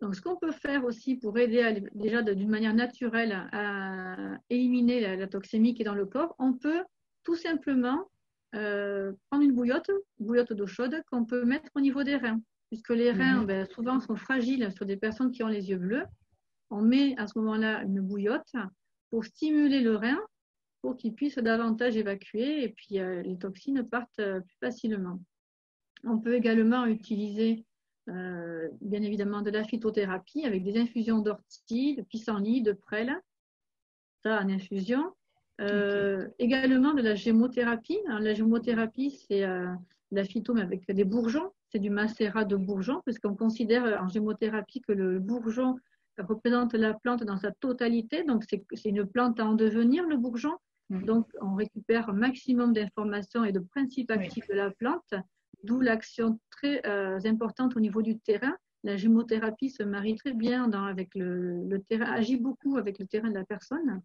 Donc, ce qu'on peut faire aussi pour aider déjà d'une manière naturelle à éliminer la, toxémie qui est dans le corps, on peut tout simplement euh, prendre une bouillotte, bouillotte d'eau chaude qu'on peut mettre au niveau des reins, puisque les reins mhm. ben, souvent sont fragiles sur des personnes qui ont les yeux bleus. On met à ce moment-là une bouillotte pour stimuler le rein pour qu'il puisse davantage évacuer et puis euh, les toxines partent euh, plus facilement. On peut également utiliser euh, bien évidemment de la phytothérapie avec des infusions d'ortie, de pissenlit, de prêle, ça en infusion. Euh, également de la gémothérapie. la gémothérapie, c'est euh, la phyto mais avec des bourgeons. C'est du macérat de bourgeons, parce qu'on considère en gémothérapie que le bourgeon représente la plante dans sa totalité. Donc, c'est une plante à en devenir, le bourgeon. Mhm. Donc, on récupère un maximum d'informations et de principes actifs de la plante d'où l'action très euh, importante au niveau du terrain. La gémothérapie se marie très bien avec le, terrain, agit beaucoup avec le terrain de la personne,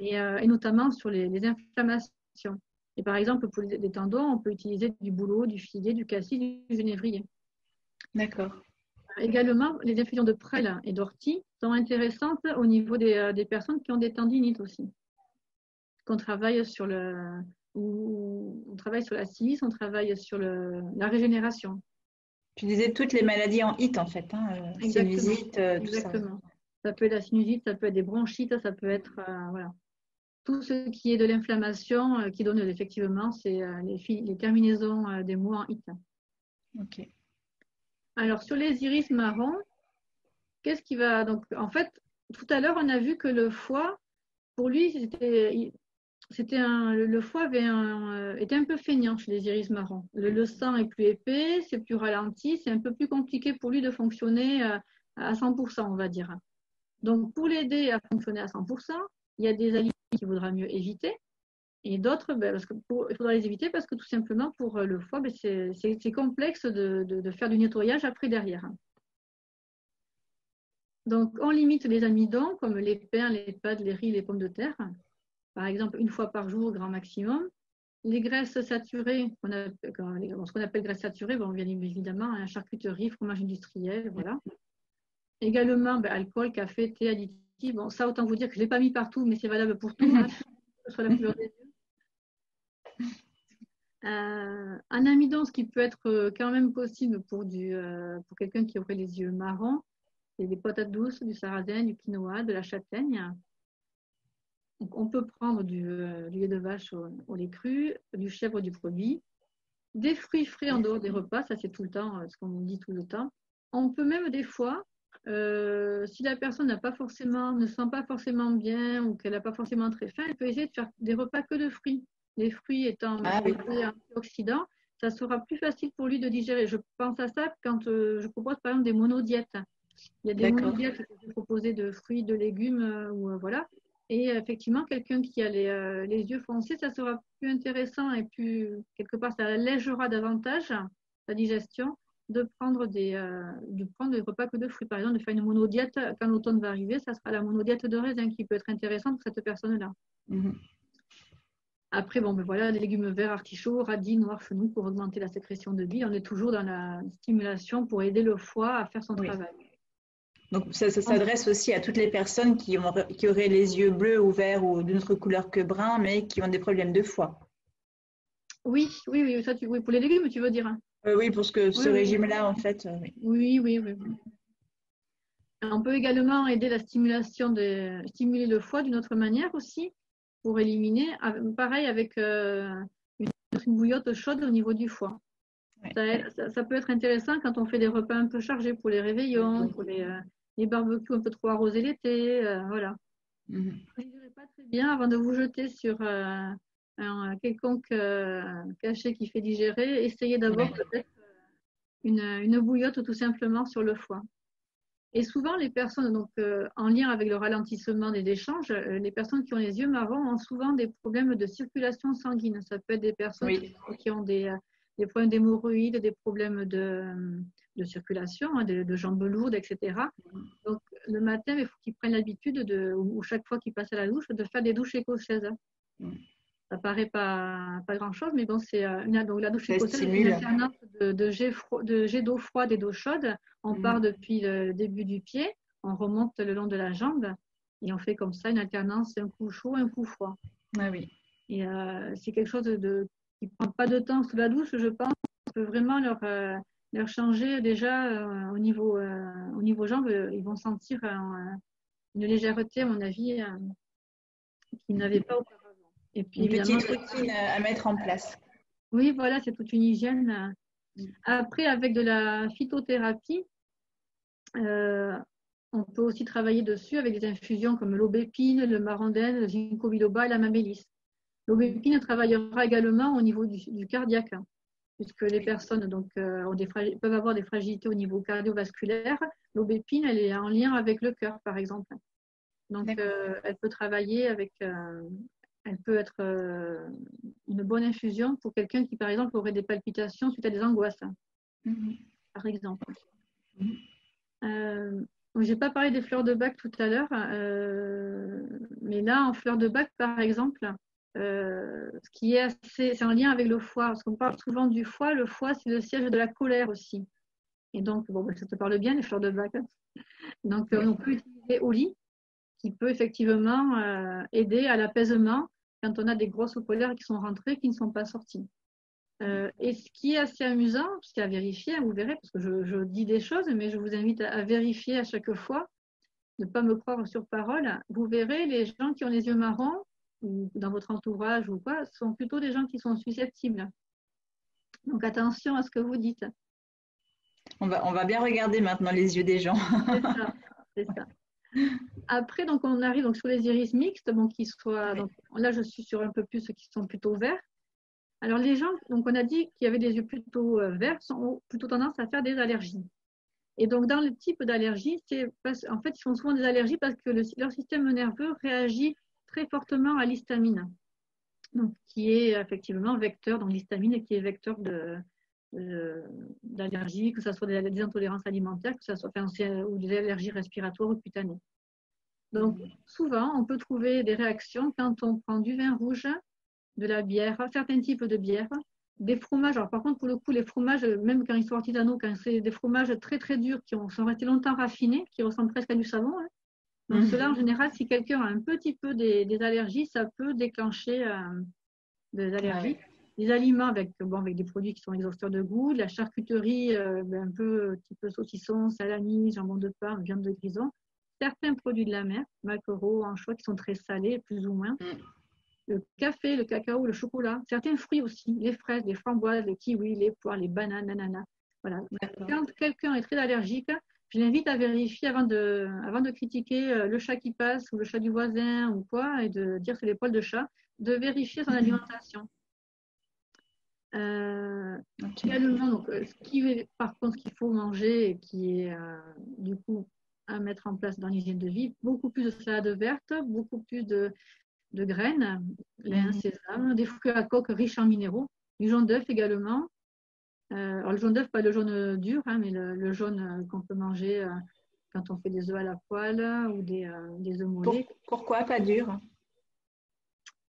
et, euh, notamment sur les, inflammations. Et par exemple, pour les, tendons, on peut utiliser du bouleau, du figuier, du cassis, du genévrier. D'accord. Également, les infusions de prêle et d'ortie sont intéressantes au niveau des, euh, des, personnes qui ont des tendinites aussi. Qu'on travaille sur le, où on travaille sur la silice, on travaille sur le, la régénération. Tu disais toutes les maladies en HIT en fait, hein, euh, sinusite, euh, tout Exactement. Ça. peut être la sinusite, ça peut être des bronchites, ça peut être euh, voilà. tout ce qui est de l'inflammation qui donne effectivement c'est les, les, terminaisons des mots en HIT. Ok. Alors sur les iris marrons, qu'est-ce qui va donc en fait tout à l'heure on a vu que le foie pour lui c'était le foie euh, était un peu feignant chez les iris marrons. Le, sang est plus épais, c'est plus ralenti, c'est un peu plus compliqué pour lui de fonctionner euh, à 100%, on va dire. Donc, pour l'aider à fonctionner à 100%, il y a des aliments qu'il vaudra mieux éviter et d'autres, ben, il faudra les éviter parce que tout simplement pour euh, le foie, ben, c'est complexe de, de, faire du nettoyage après derrière. Donc, on limite les amidons comme les pains, les pâtes, les riz, les pommes de terre par exemple une fois par jour, grand maximum. Les graisses saturées, ce qu'on appelle graisses saturées, bon, bien évidemment, hein, charcuterie, fromage industriel, voilà. Également, ben, alcool, café, thé, additifs. Bon, ça, autant vous dire que je ne l'ai pas mis partout, mais c'est valable pour tout, hein, soit la couleur des yeux. [laughs] Euh, un amidon, ce qui peut être euh, quand même possible pour, euh, pour quelqu'un qui aurait les yeux marrons, c'est des patates douces, du sarrasin, du quinoa, de la châtaigne on peut prendre du, euh, lait de vache au, lait cru, du chèvre du produit, des fruits frais en dehors des repas, ça c'est tout le temps, euh, ce qu'on dit tout le temps. On peut même des fois, euh, si la personne n'a pas forcément, ne sent pas forcément bien ou qu'elle n'a pas forcément très faim, elle peut essayer de faire des repas que de fruits. Les fruits étant ah, antioxydants, ça sera plus facile pour lui de digérer. Je pense à ça quand je propose par exemple des monodiètes. Il y a des monodiètes qui sont proposées de fruits, de légumes, ou voilà. Et effectivement, quelqu'un qui a euh, les, yeux foncés, ça sera plus intéressant et plus, quelque part, ça allégera davantage la digestion de prendre des, euh, de prendre des repas que de fruits. Par exemple, de faire une monodiète, quand l'automne va arriver, ça sera la monodiète de raisin qui peut être intéressante pour cette personne-là. Mhm. Après, bon, ben voilà, des légumes verts, artichauts, radis, noirs, fenouil pour augmenter la sécrétion de bile. On est toujours dans la stimulation pour aider le foie à faire son travail. Donc, ça, s'adresse aussi à toutes les personnes qui, ont, qui, auraient les yeux bleus ou verts ou d'une autre couleur que brun, mais qui ont des problèmes de foie. Oui, oui, oui, ça, tu, oui pour les légumes, tu veux dire hein. euh, Oui, pour ce, ce régime-là, en fait. Euh, oui. oui, oui, On peut également aider la stimulation de stimuler le foie d'une autre manière aussi, pour éliminer, pareil avec euh, une, bouillotte chaude au niveau du foie. Ça, peut être intéressant quand on fait des repas un peu chargés pour les réveillons, pour les, les barbecues un peu trop arrosés l'été, euh, voilà. Mm pas très bien avant de vous jeter sur euh, un quelconque euh, cachet qui fait digérer, essayez d'avoir peut-être une, une, bouillotte tout simplement sur le foie. Et souvent, les personnes, donc, en lien avec le ralentissement des échanges, les personnes qui ont les yeux marrons ont souvent des problèmes de circulation sanguine. Ça peut être des personnes qui ont des, des problèmes d'hémorroïdes, des problèmes de, de circulation, hein, de, jambes lourdes, etc. Donc, le matin, il faut qu'ils prennent l'habitude, de, ou chaque fois qu'ils passent à la douche, de faire des douches écossaises. Ça paraît pas, pas grand-chose, mais bon, c'est une, donc la douche c'est une alternance de, de jet, de jet d'eau froide et d'eau chaude. On mm. part depuis le début du pied, on remonte le long de la jambe et on fait comme ça une alternance, un coup chaud, un coup froid. Ah oui. Et c'est quelque chose de, qui ne prend pas de temps sous la douche, je pense. On peut vraiment leur, leur changer déjà au, niveau, au niveau jambes. Ils vont sentir une légèreté, à mon avis, qu'ils n'avaient pas auparavant. Et puis, une petite routine à mettre en place. Oui, voilà, c'est toute une hygiène. Après, avec de la phytothérapie, euh, on peut aussi travailler dessus avec des infusions comme l'aubépine, le marandène, le ginkgo biloba et la mamélis. L'aubépine travaillera également au niveau du, cardiaque, puisque les personnes donc, euh, ont des peuvent avoir des fragilités au niveau cardiovasculaire. L'aubépine, elle est en lien avec le cœur, par exemple. Donc, euh, elle peut travailler avec, elle peut être euh, une bonne infusion pour quelqu'un qui, par exemple, aurait des palpitations suite à des angoisses, mhm. par exemple. Euh, je n'ai pas parlé des fleurs de bac tout à l'heure, euh, mais là, en fleurs de bac, par exemple, ce qui est assez, c'est en lien avec le foie, parce qu'on parle souvent du foie. Le foie, c'est le siège de la colère aussi. Et donc, ben, ça te parle bien, les fleurs de bac. Hein. Donc, on peut utiliser lit qui peut effectivement euh, aider à l'apaisement quand on a des grosses polaires qui sont rentrées qui ne sont pas sorties. Euh, et ce qui est assez amusant, ce qui est à vérifier, vous verrez, parce que je, dis des choses, mais je vous invite à, vérifier à chaque fois, ne pas me croire sur parole. Vous verrez, les gens qui ont les yeux marrons, ou dans votre entourage ou quoi, sont plutôt des gens qui sont susceptibles. Donc attention à ce que vous dites. On va, on va bien regarder maintenant les yeux des gens. c'est ça, c'est ça. Après, donc, on arrive donc, sur les iris mixtes, bon, qui soient, donc, là, je suis sur un peu plus ceux qui sont plutôt verts. Alors, les gens, donc, on a dit qu'il y avait des yeux plutôt euh, verts, ont plutôt tendance à faire des allergies. Et donc, dans le type d'allergie, c'est en fait, ils font souvent des allergies parce que leur système nerveux réagit très fortement à l'histamine, donc qui est effectivement vecteur, dans l'histamine, qui est vecteur de, d'allergies, que ce soit des, intolérances alimentaires, que ce soit ou des allergies respiratoires ou cutanées. Donc, souvent, on peut trouver des réactions quand on prend du vin rouge, de la bière, certains types de bière, des fromages. Alors, par contre, pour le coup, les fromages, même quand ils sont artisanaux, quand c'est des fromages très très durs qui ont, sont restés longtemps raffinés, qui ressemblent presque à du savon, hein. Donc mhm. cela, en général, si quelqu'un a un petit peu des, allergies, ça peut déclencher euh, des allergies des aliments avec, bon, avec des produits qui sont exhausteurs de goût, de la charcuterie euh, ben, un peu type saucisson, salami, jambon de pain, viande de grison, certains produits de la mer, maquereaux, anchois qui sont très salés, plus ou moins, mm. le café, le cacao, le chocolat, certains fruits aussi, les fraises, les framboises, les kiwis, les poires, les bananes, l'ananas. Voilà. Quand quelqu'un est très allergique, je l'invite à vérifier avant de, avant de critiquer euh, le chat qui passe ou le chat du voisin ou quoi, et de dire c'est les poils de chat, de vérifier son alimentation. Euh, donc, euh, ce qui par contre, ce qu'il faut manger et qui est euh, du coup à mettre en place dans l'hygiène de vie, beaucoup plus de salade verte, beaucoup plus de, de graines, lin, mhm. sésame, des fruits à coque riches en minéraux, du jaune d'œuf également. Alors le jaune d'œuf, pas le jaune dur, hein, mais le, jaune qu'on peut manger quand on fait des œufs à la poêle ou des, des œufs mollets. Pourquoi pas dur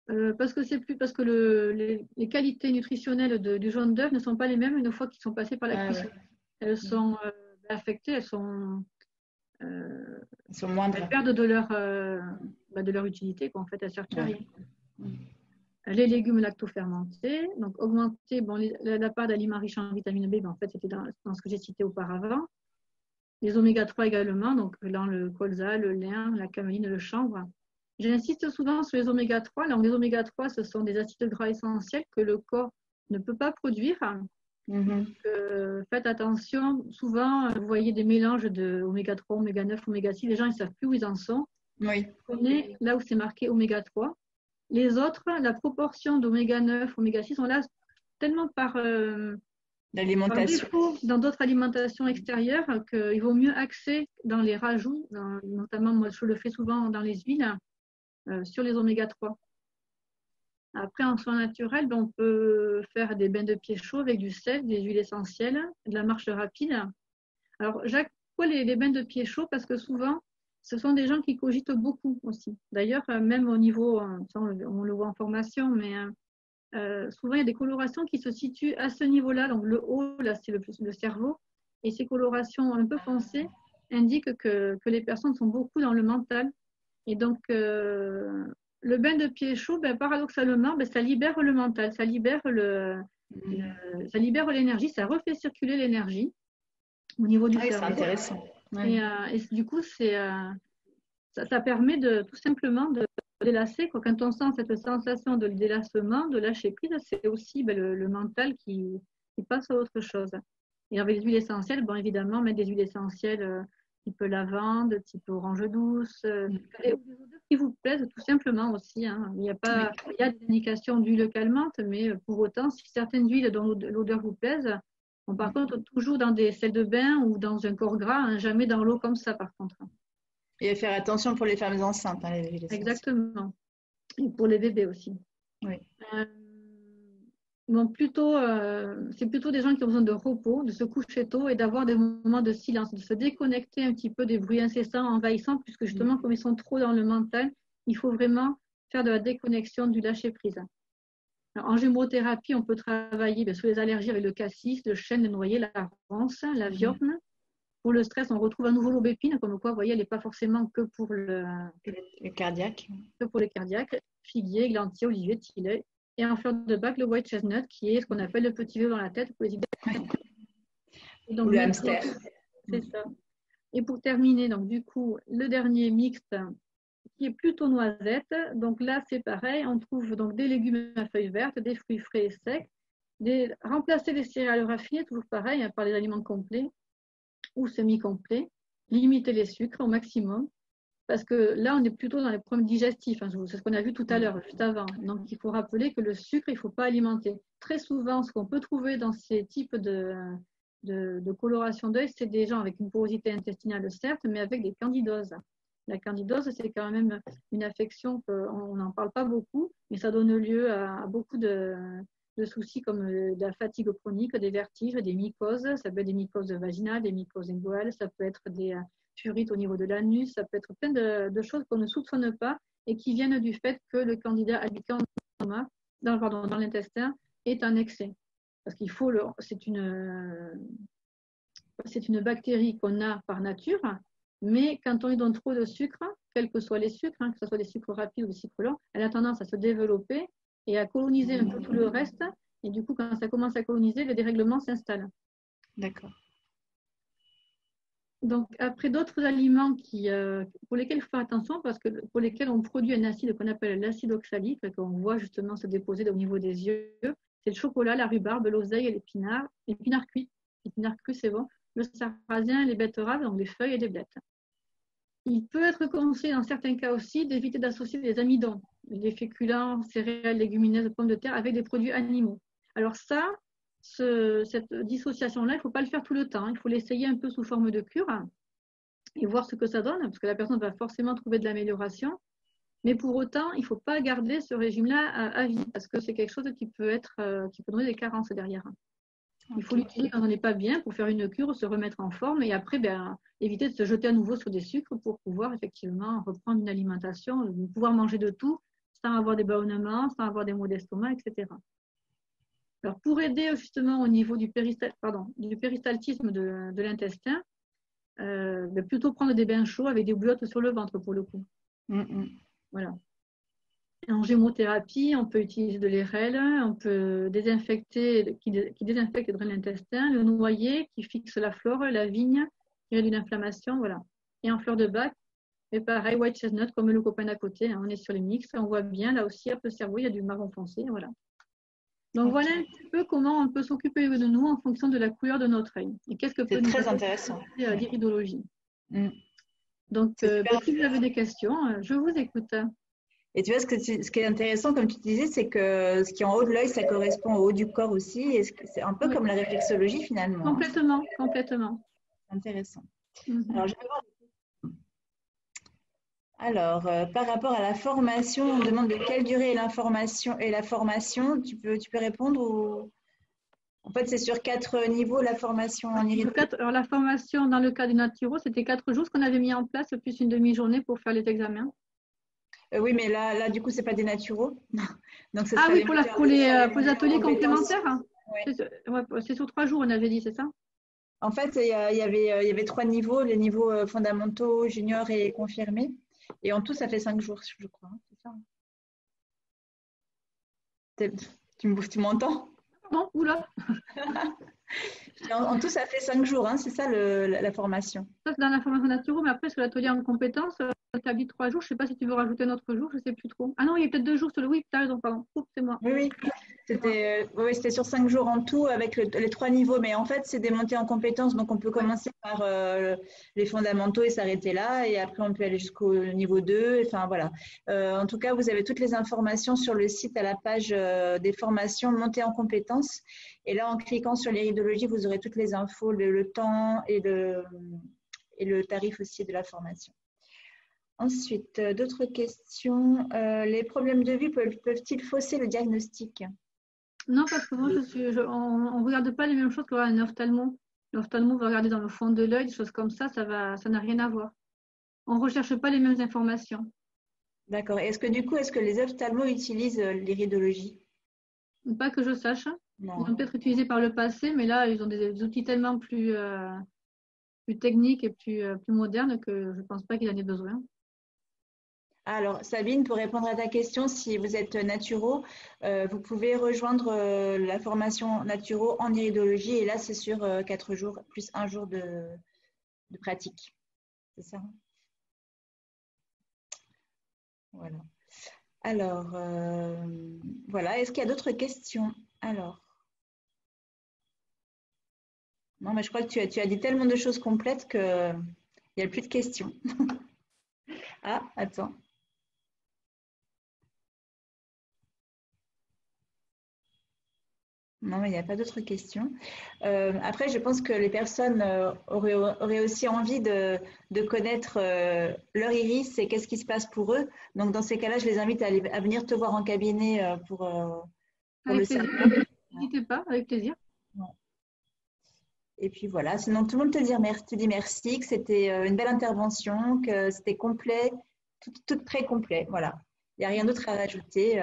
euh, parce que c'est plus parce que les, qualités nutritionnelles du jaune d'œuf ne sont pas les mêmes une fois qu'ils sont passés par la ah cuisson. Elles sont euh, affectées, elles sont, euh, sont moindres. Elles perdent de leur, bah, de leur utilité, quoi. en fait, elles servent à rien. Les légumes lactofermentés, donc augmenter bon, la, part d'aliments riches en vitamine B, ben, en fait, c'était dans, ce que j'ai cité auparavant. Les oméga 3 également, donc dans le colza, le lin, la cameline, le chanvre. J'insiste souvent sur les oméga 3. les oméga 3, ce sont des acides gras essentiels que le corps ne peut pas produire. Mm-hmm. Euh, faites attention. Souvent, vous voyez des mélanges de oméga 3, oméga 9, oméga 6. Les gens, ils ne savent plus où ils en sont. Oui. On est là où c'est marqué oméga 3. Les autres, la proportion d'oméga 9, oméga 6 sont là tellement par, euh, dans d'autres alimentations extérieures qu'il vaut mieux axer dans les rajouts, notamment moi je le fais souvent dans les huiles, euh, sur les oméga 3. Après, en soins naturels, ben, on peut faire des bains de pieds chauds avec du sel, des huiles essentielles, de la marche rapide. Alors, Jacques, pourquoi les, bains de pieds chauds? Parce que souvent, ce sont des gens qui cogitent beaucoup aussi. D'ailleurs, euh, même au niveau, euh, on le voit en formation, mais euh, souvent il y a des colorations qui se situent à ce niveau-là. Donc le haut, là, c'est le, le, cerveau. Et ces colorations un peu foncées indiquent que, que, les personnes sont beaucoup dans le mental. Et donc, le bain de pied chaud, ben, paradoxalement, ben, ça libère le mental, ça libère le, ça libère l'énergie, ça refait circuler l'énergie au niveau du ah cerveau. C'est intéressant. Et, euh, et, du coup, c'est, euh, ça, ça, permet de tout simplement de délasser. Quoi. Quand on sent cette sensation de délassement, de lâcher prise, c'est aussi ben, le, le, mental qui, qui, passe à autre chose. Et avec les huiles essentielles, bon, évidemment, mettre des huiles essentielles euh, type lavande, type orange douce, euh, des odeurs qui vous plaisent tout simplement aussi. Hein. Il, y a pas, il y a des indications d'huile calmante, mais pour autant, si certaines huiles dont l'odeur vous plaise, bon, par contre, toujours dans des sels de bain ou dans un corps gras, hein, jamais dans l'eau comme ça par contre. Et faire attention pour les femmes enceintes, hein, les Exactement. Et pour les bébés aussi. Oui. Euh, Bon, plutôt, euh, c'est plutôt des gens qui ont besoin de repos, de se coucher tôt et d'avoir des moments de silence, de se déconnecter un petit peu des bruits incessants, envahissants, puisque justement, comme ils sont trop dans le mental, il faut vraiment faire de la déconnexion, du lâcher prise. Alors, en gémothérapie, on peut travailler bien, sur les allergies avec le cassis, le chêne, le noyer, la rance, la viorne. Pour le stress, on retrouve à nouveau l'aubépine, comme quoi, vous voyez, elle n'est pas forcément que pour le, le cardiaque. Que pour les cardiaques. Figuier, glantier, olivier, tilleul et en fleur de bac, le white chestnut, qui est ce qu'on appelle le petit vélo dans la tête pour les idées. Donc, le hamster. C'est ça. Et pour terminer, donc du coup, le dernier mixte qui est plutôt noisette. Donc là, c'est pareil, on trouve donc des légumes à feuilles vertes, des fruits frais et secs, des, remplacer les céréales raffinées, toujours pareil, hein, par des aliments complets ou semi-complets, limiter les sucres au maximum, parce que là, on est plutôt dans les problèmes digestifs. Hein, c'est ce qu'on a vu tout à l'heure, juste avant. Donc, il faut rappeler que le sucre, il ne faut pas alimenter. Très souvent, ce qu'on peut trouver dans ces types de, de, de coloration d'œil, c'est des gens avec une porosité intestinale, certes, mais avec des candidoses. La candidose, c'est quand même une affection qu'on n'en parle pas beaucoup, mais ça donne lieu à, beaucoup de, soucis comme de la fatigue chronique, des vertiges, des mycoses. Ça peut être des mycoses vaginales, des mycoses inguinales, ça peut être des au niveau de l'anus, ça peut être plein de, choses qu'on ne soupçonne pas et qui viennent du fait que le candidat habitant dans, l'intestin est un excès. Parce qu'il faut, c'est une, c'est une bactérie qu'on a par nature, mais quand on lui donne trop de sucre, quels que soient les sucres, hein, que ce soit des sucres rapides ou des sucres lents, elle a tendance à se développer et à coloniser un peu tout le reste. Et du coup, quand ça commence à coloniser, le dérèglement s'installe. D'accord. Donc, après d'autres aliments qui, euh, pour lesquels il faut faire attention, parce que pour lesquels on produit un acide qu'on appelle l'acide oxalique, qu'on voit justement se déposer au niveau des yeux, c'est le chocolat, la rhubarbe, l'oseille et l'épinard. L'épinard cuit, l'épinard cuit, c'est bon. Le sarrasin, les betteraves, donc les feuilles et les blettes. Il peut être conseillé dans certains cas aussi d'éviter d'associer des amidons, des féculents, céréales, légumineuses, pommes de terre avec des produits animaux. Alors ça, cette dissociation-là, il ne faut pas le faire tout le temps. Il faut l'essayer un peu sous forme de cure et voir ce que ça donne, parce que la personne va forcément trouver de l'amélioration. Mais pour autant, il ne faut pas garder ce régime-là à, vie, parce que c'est quelque chose qui peut être, euh, qui peut donner des carences derrière. Il faut l'utiliser quand on n'est pas bien pour faire une cure, se remettre en forme et après, ben, éviter de se jeter à nouveau sur des sucres pour pouvoir effectivement reprendre une alimentation, pouvoir manger de tout sans avoir des ballonnements, sans avoir des maux d'estomac, etc. Alors, pour aider justement au niveau du, pardon, du péristaltisme de, de l'intestin, euh, ben, plutôt prendre des bains chauds avec des bouillottes sur le ventre pour le coup. Mm -hmm. Voilà. En gémothérapie, on peut utiliser de l'érel, on peut désinfecter, qui, qui désinfecte et draine l'intestin, le noyer qui fixe la flore, la vigne, qui réduit l'inflammation, voilà. Et en fleur de bac, et pareil, white chestnut comme le copain d'à côté, hein, on est sur les mix, on voit bien là aussi, à le cerveau, il y a du marron foncé, voilà. Donc voilà un petit peu comment on peut s'occuper de nous en fonction de la couleur de notre œil. Et qu'est-ce que peut très intéressant l'iridologie. Mm. Donc euh, bah, si vous avez des questions, euh, je vous écoute. Et tu vois, ce, que ce qui est intéressant, comme tu disais, c'est que ce qui est en haut de l'œil, ça correspond au haut du corps aussi. Et c'est un peu oui. comme la réflexologie finalement. Complètement, complètement. Intéressant. Mm -hmm. Alors, je vais voir alors, euh, par rapport à la formation, on demande de quelle durée est l'information et la formation. Tu peux, tu peux répondre ou... En fait, c'est sur quatre niveaux la formation en iridologie. Alors, la formation dans le cas du naturo, c'était quatre jours ce qu'on avait mis en place, plus une demi-journée pour faire les examens. Euh, oui, mais là, là, du coup, c'est pas des naturaux. [laughs] Donc, ah oui, pour, la, pour, les, euh, pour les ateliers complémentaires. Hein. C'est sur trois jours, on avait dit, c'est ça? En fait, il y, avait, euh, il y avait trois niveaux, les niveaux fondamentaux, juniors et confirmés. Et en tout, ça fait cinq jours, je crois. Hein, c'est ça? Tu, m'entends? Non, oula [laughs] en, tout, ça fait cinq jours, hein, c'est ça le, la, formation. Ça, c'est dans la formation naturelle, mais après, sur l'atelier en compétences, établi trois jours. Je ne sais pas si tu veux rajouter un autre jour, je ne sais plus trop. Ah non, il y a peut-être deux jours sur le. Oui, tu as raison, pardon. c'est moi. Oui. C'était euh, oui, sur cinq jours en tout avec les trois niveaux. Mais en fait, c'est des montées en compétences. Donc, on peut commencer par euh, les fondamentaux et s'arrêter là. Et après, on peut aller jusqu'au niveau 2. Enfin, voilà. Euh, en tout cas, vous avez toutes les informations sur le site à la page des formations montées en compétences. Et là, en cliquant sur l'iridologie, vous aurez toutes les infos, le, temps et le, et le tarif aussi de la formation. Ensuite, euh, d'autres questions. Euh, les problèmes de vue peuvent-ils fausser le diagnostic? Non, parce que moi, je on ne regarde pas les mêmes choses qu'un ophtalmo. L'ophtalmo va regarder dans le fond de l'œil, des choses comme ça, ça n'a ça rien à voir. On ne recherche pas les mêmes informations. D'accord. Est-ce que du coup, est-ce que les ophtalmos utilisent euh, l'iridologie? Pas que je sache. Ils ont peut-être utilisé par le passé, mais là, ils ont des, outils tellement plus, plus techniques et plus, plus modernes que je ne pense pas qu'il en ait besoin. Alors, Sabine, pour répondre à ta question, si vous êtes naturo, euh, vous pouvez rejoindre euh, la formation naturo en iridologie. Et là, c'est sur euh, quatre jours, plus un jour de, pratique. C'est ça Voilà. Alors, voilà. Est-ce qu'il y a d'autres questions? Alors. Non, mais je crois que tu as, tu as dit tellement de choses complètes qu'il n'y a plus de questions. [laughs] ah, attends. Non, il n'y a pas d'autres questions. Euh, après, je pense que les personnes euh, auraient, aussi envie de, connaître euh, leur iris et qu'est-ce qui se passe pour eux. Donc, dans ces cas-là, je les invite à, venir te voir en cabinet pour, le savoir. N'hésitez pas, avec plaisir. Et puis voilà, sinon tout le monde te dit merci, te dit merci que c'était une belle intervention, que c'était complet, tout, tout, très complet. Voilà, il n'y a rien d'autre à rajouter.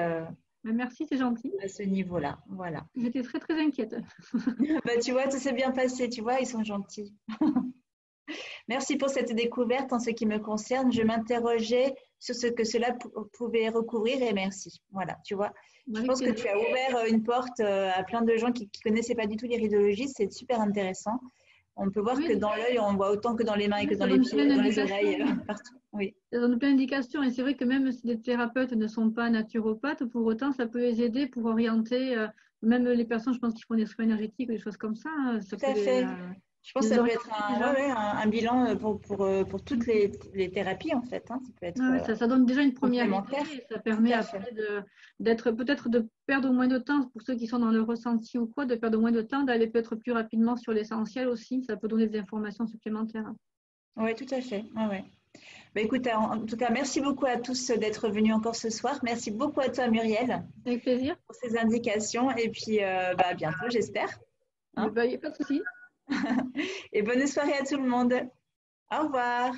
Bah, merci, c'est gentil. À ce niveau-là, voilà. [laughs] J'étais très très inquiète. [laughs] bah, tu vois, tout s'est bien passé, tu vois, ils sont gentils. [laughs] merci pour cette découverte en ce qui me concerne. Je m'interrogeais sur ce que cela pouvait recouvrir et merci. Voilà, tu vois. Je pense que tu as ouvert euh, une porte euh, à plein de gens qui ne connaissaient pas du tout l'iridologie. C'est super intéressant. On peut voir que dans l'œil, on voit autant que dans les mains et que dans les pieds, dans les oreilles, [laughs] partout. Oui. Ça donne plein d'indications. Et c'est vrai que même si les thérapeutes ne sont pas naturopathes, pour autant, ça peut les aider pour orienter, euh, même les personnes, je pense, qui font des soins énergétiques ou des choses comme ça. Hein, Tout à fait. Euh, je pense que ça peut être un, bilan pour, pour, pour toutes les, les, thérapies, en fait. Hein. Ça, peut être, ça, donne déjà une première idée. Ça permet après d'être peut-être de perdre moins de temps pour ceux qui sont dans le ressenti ou quoi, de perdre moins de temps, d'aller peut-être plus rapidement sur l'essentiel aussi. Ça peut donner des informations supplémentaires. Oui, tout à fait. Ouais, ouais. Bah, écoute, en tout cas, merci beaucoup à tous d'être venus encore ce soir. Merci beaucoup à toi, Muriel. Avec plaisir. Pour ces indications. Et puis, euh, bah, à bientôt, j'espère. Il n'y hein a pas de souci. [laughs] Et bonne soirée à tout le monde. Au revoir.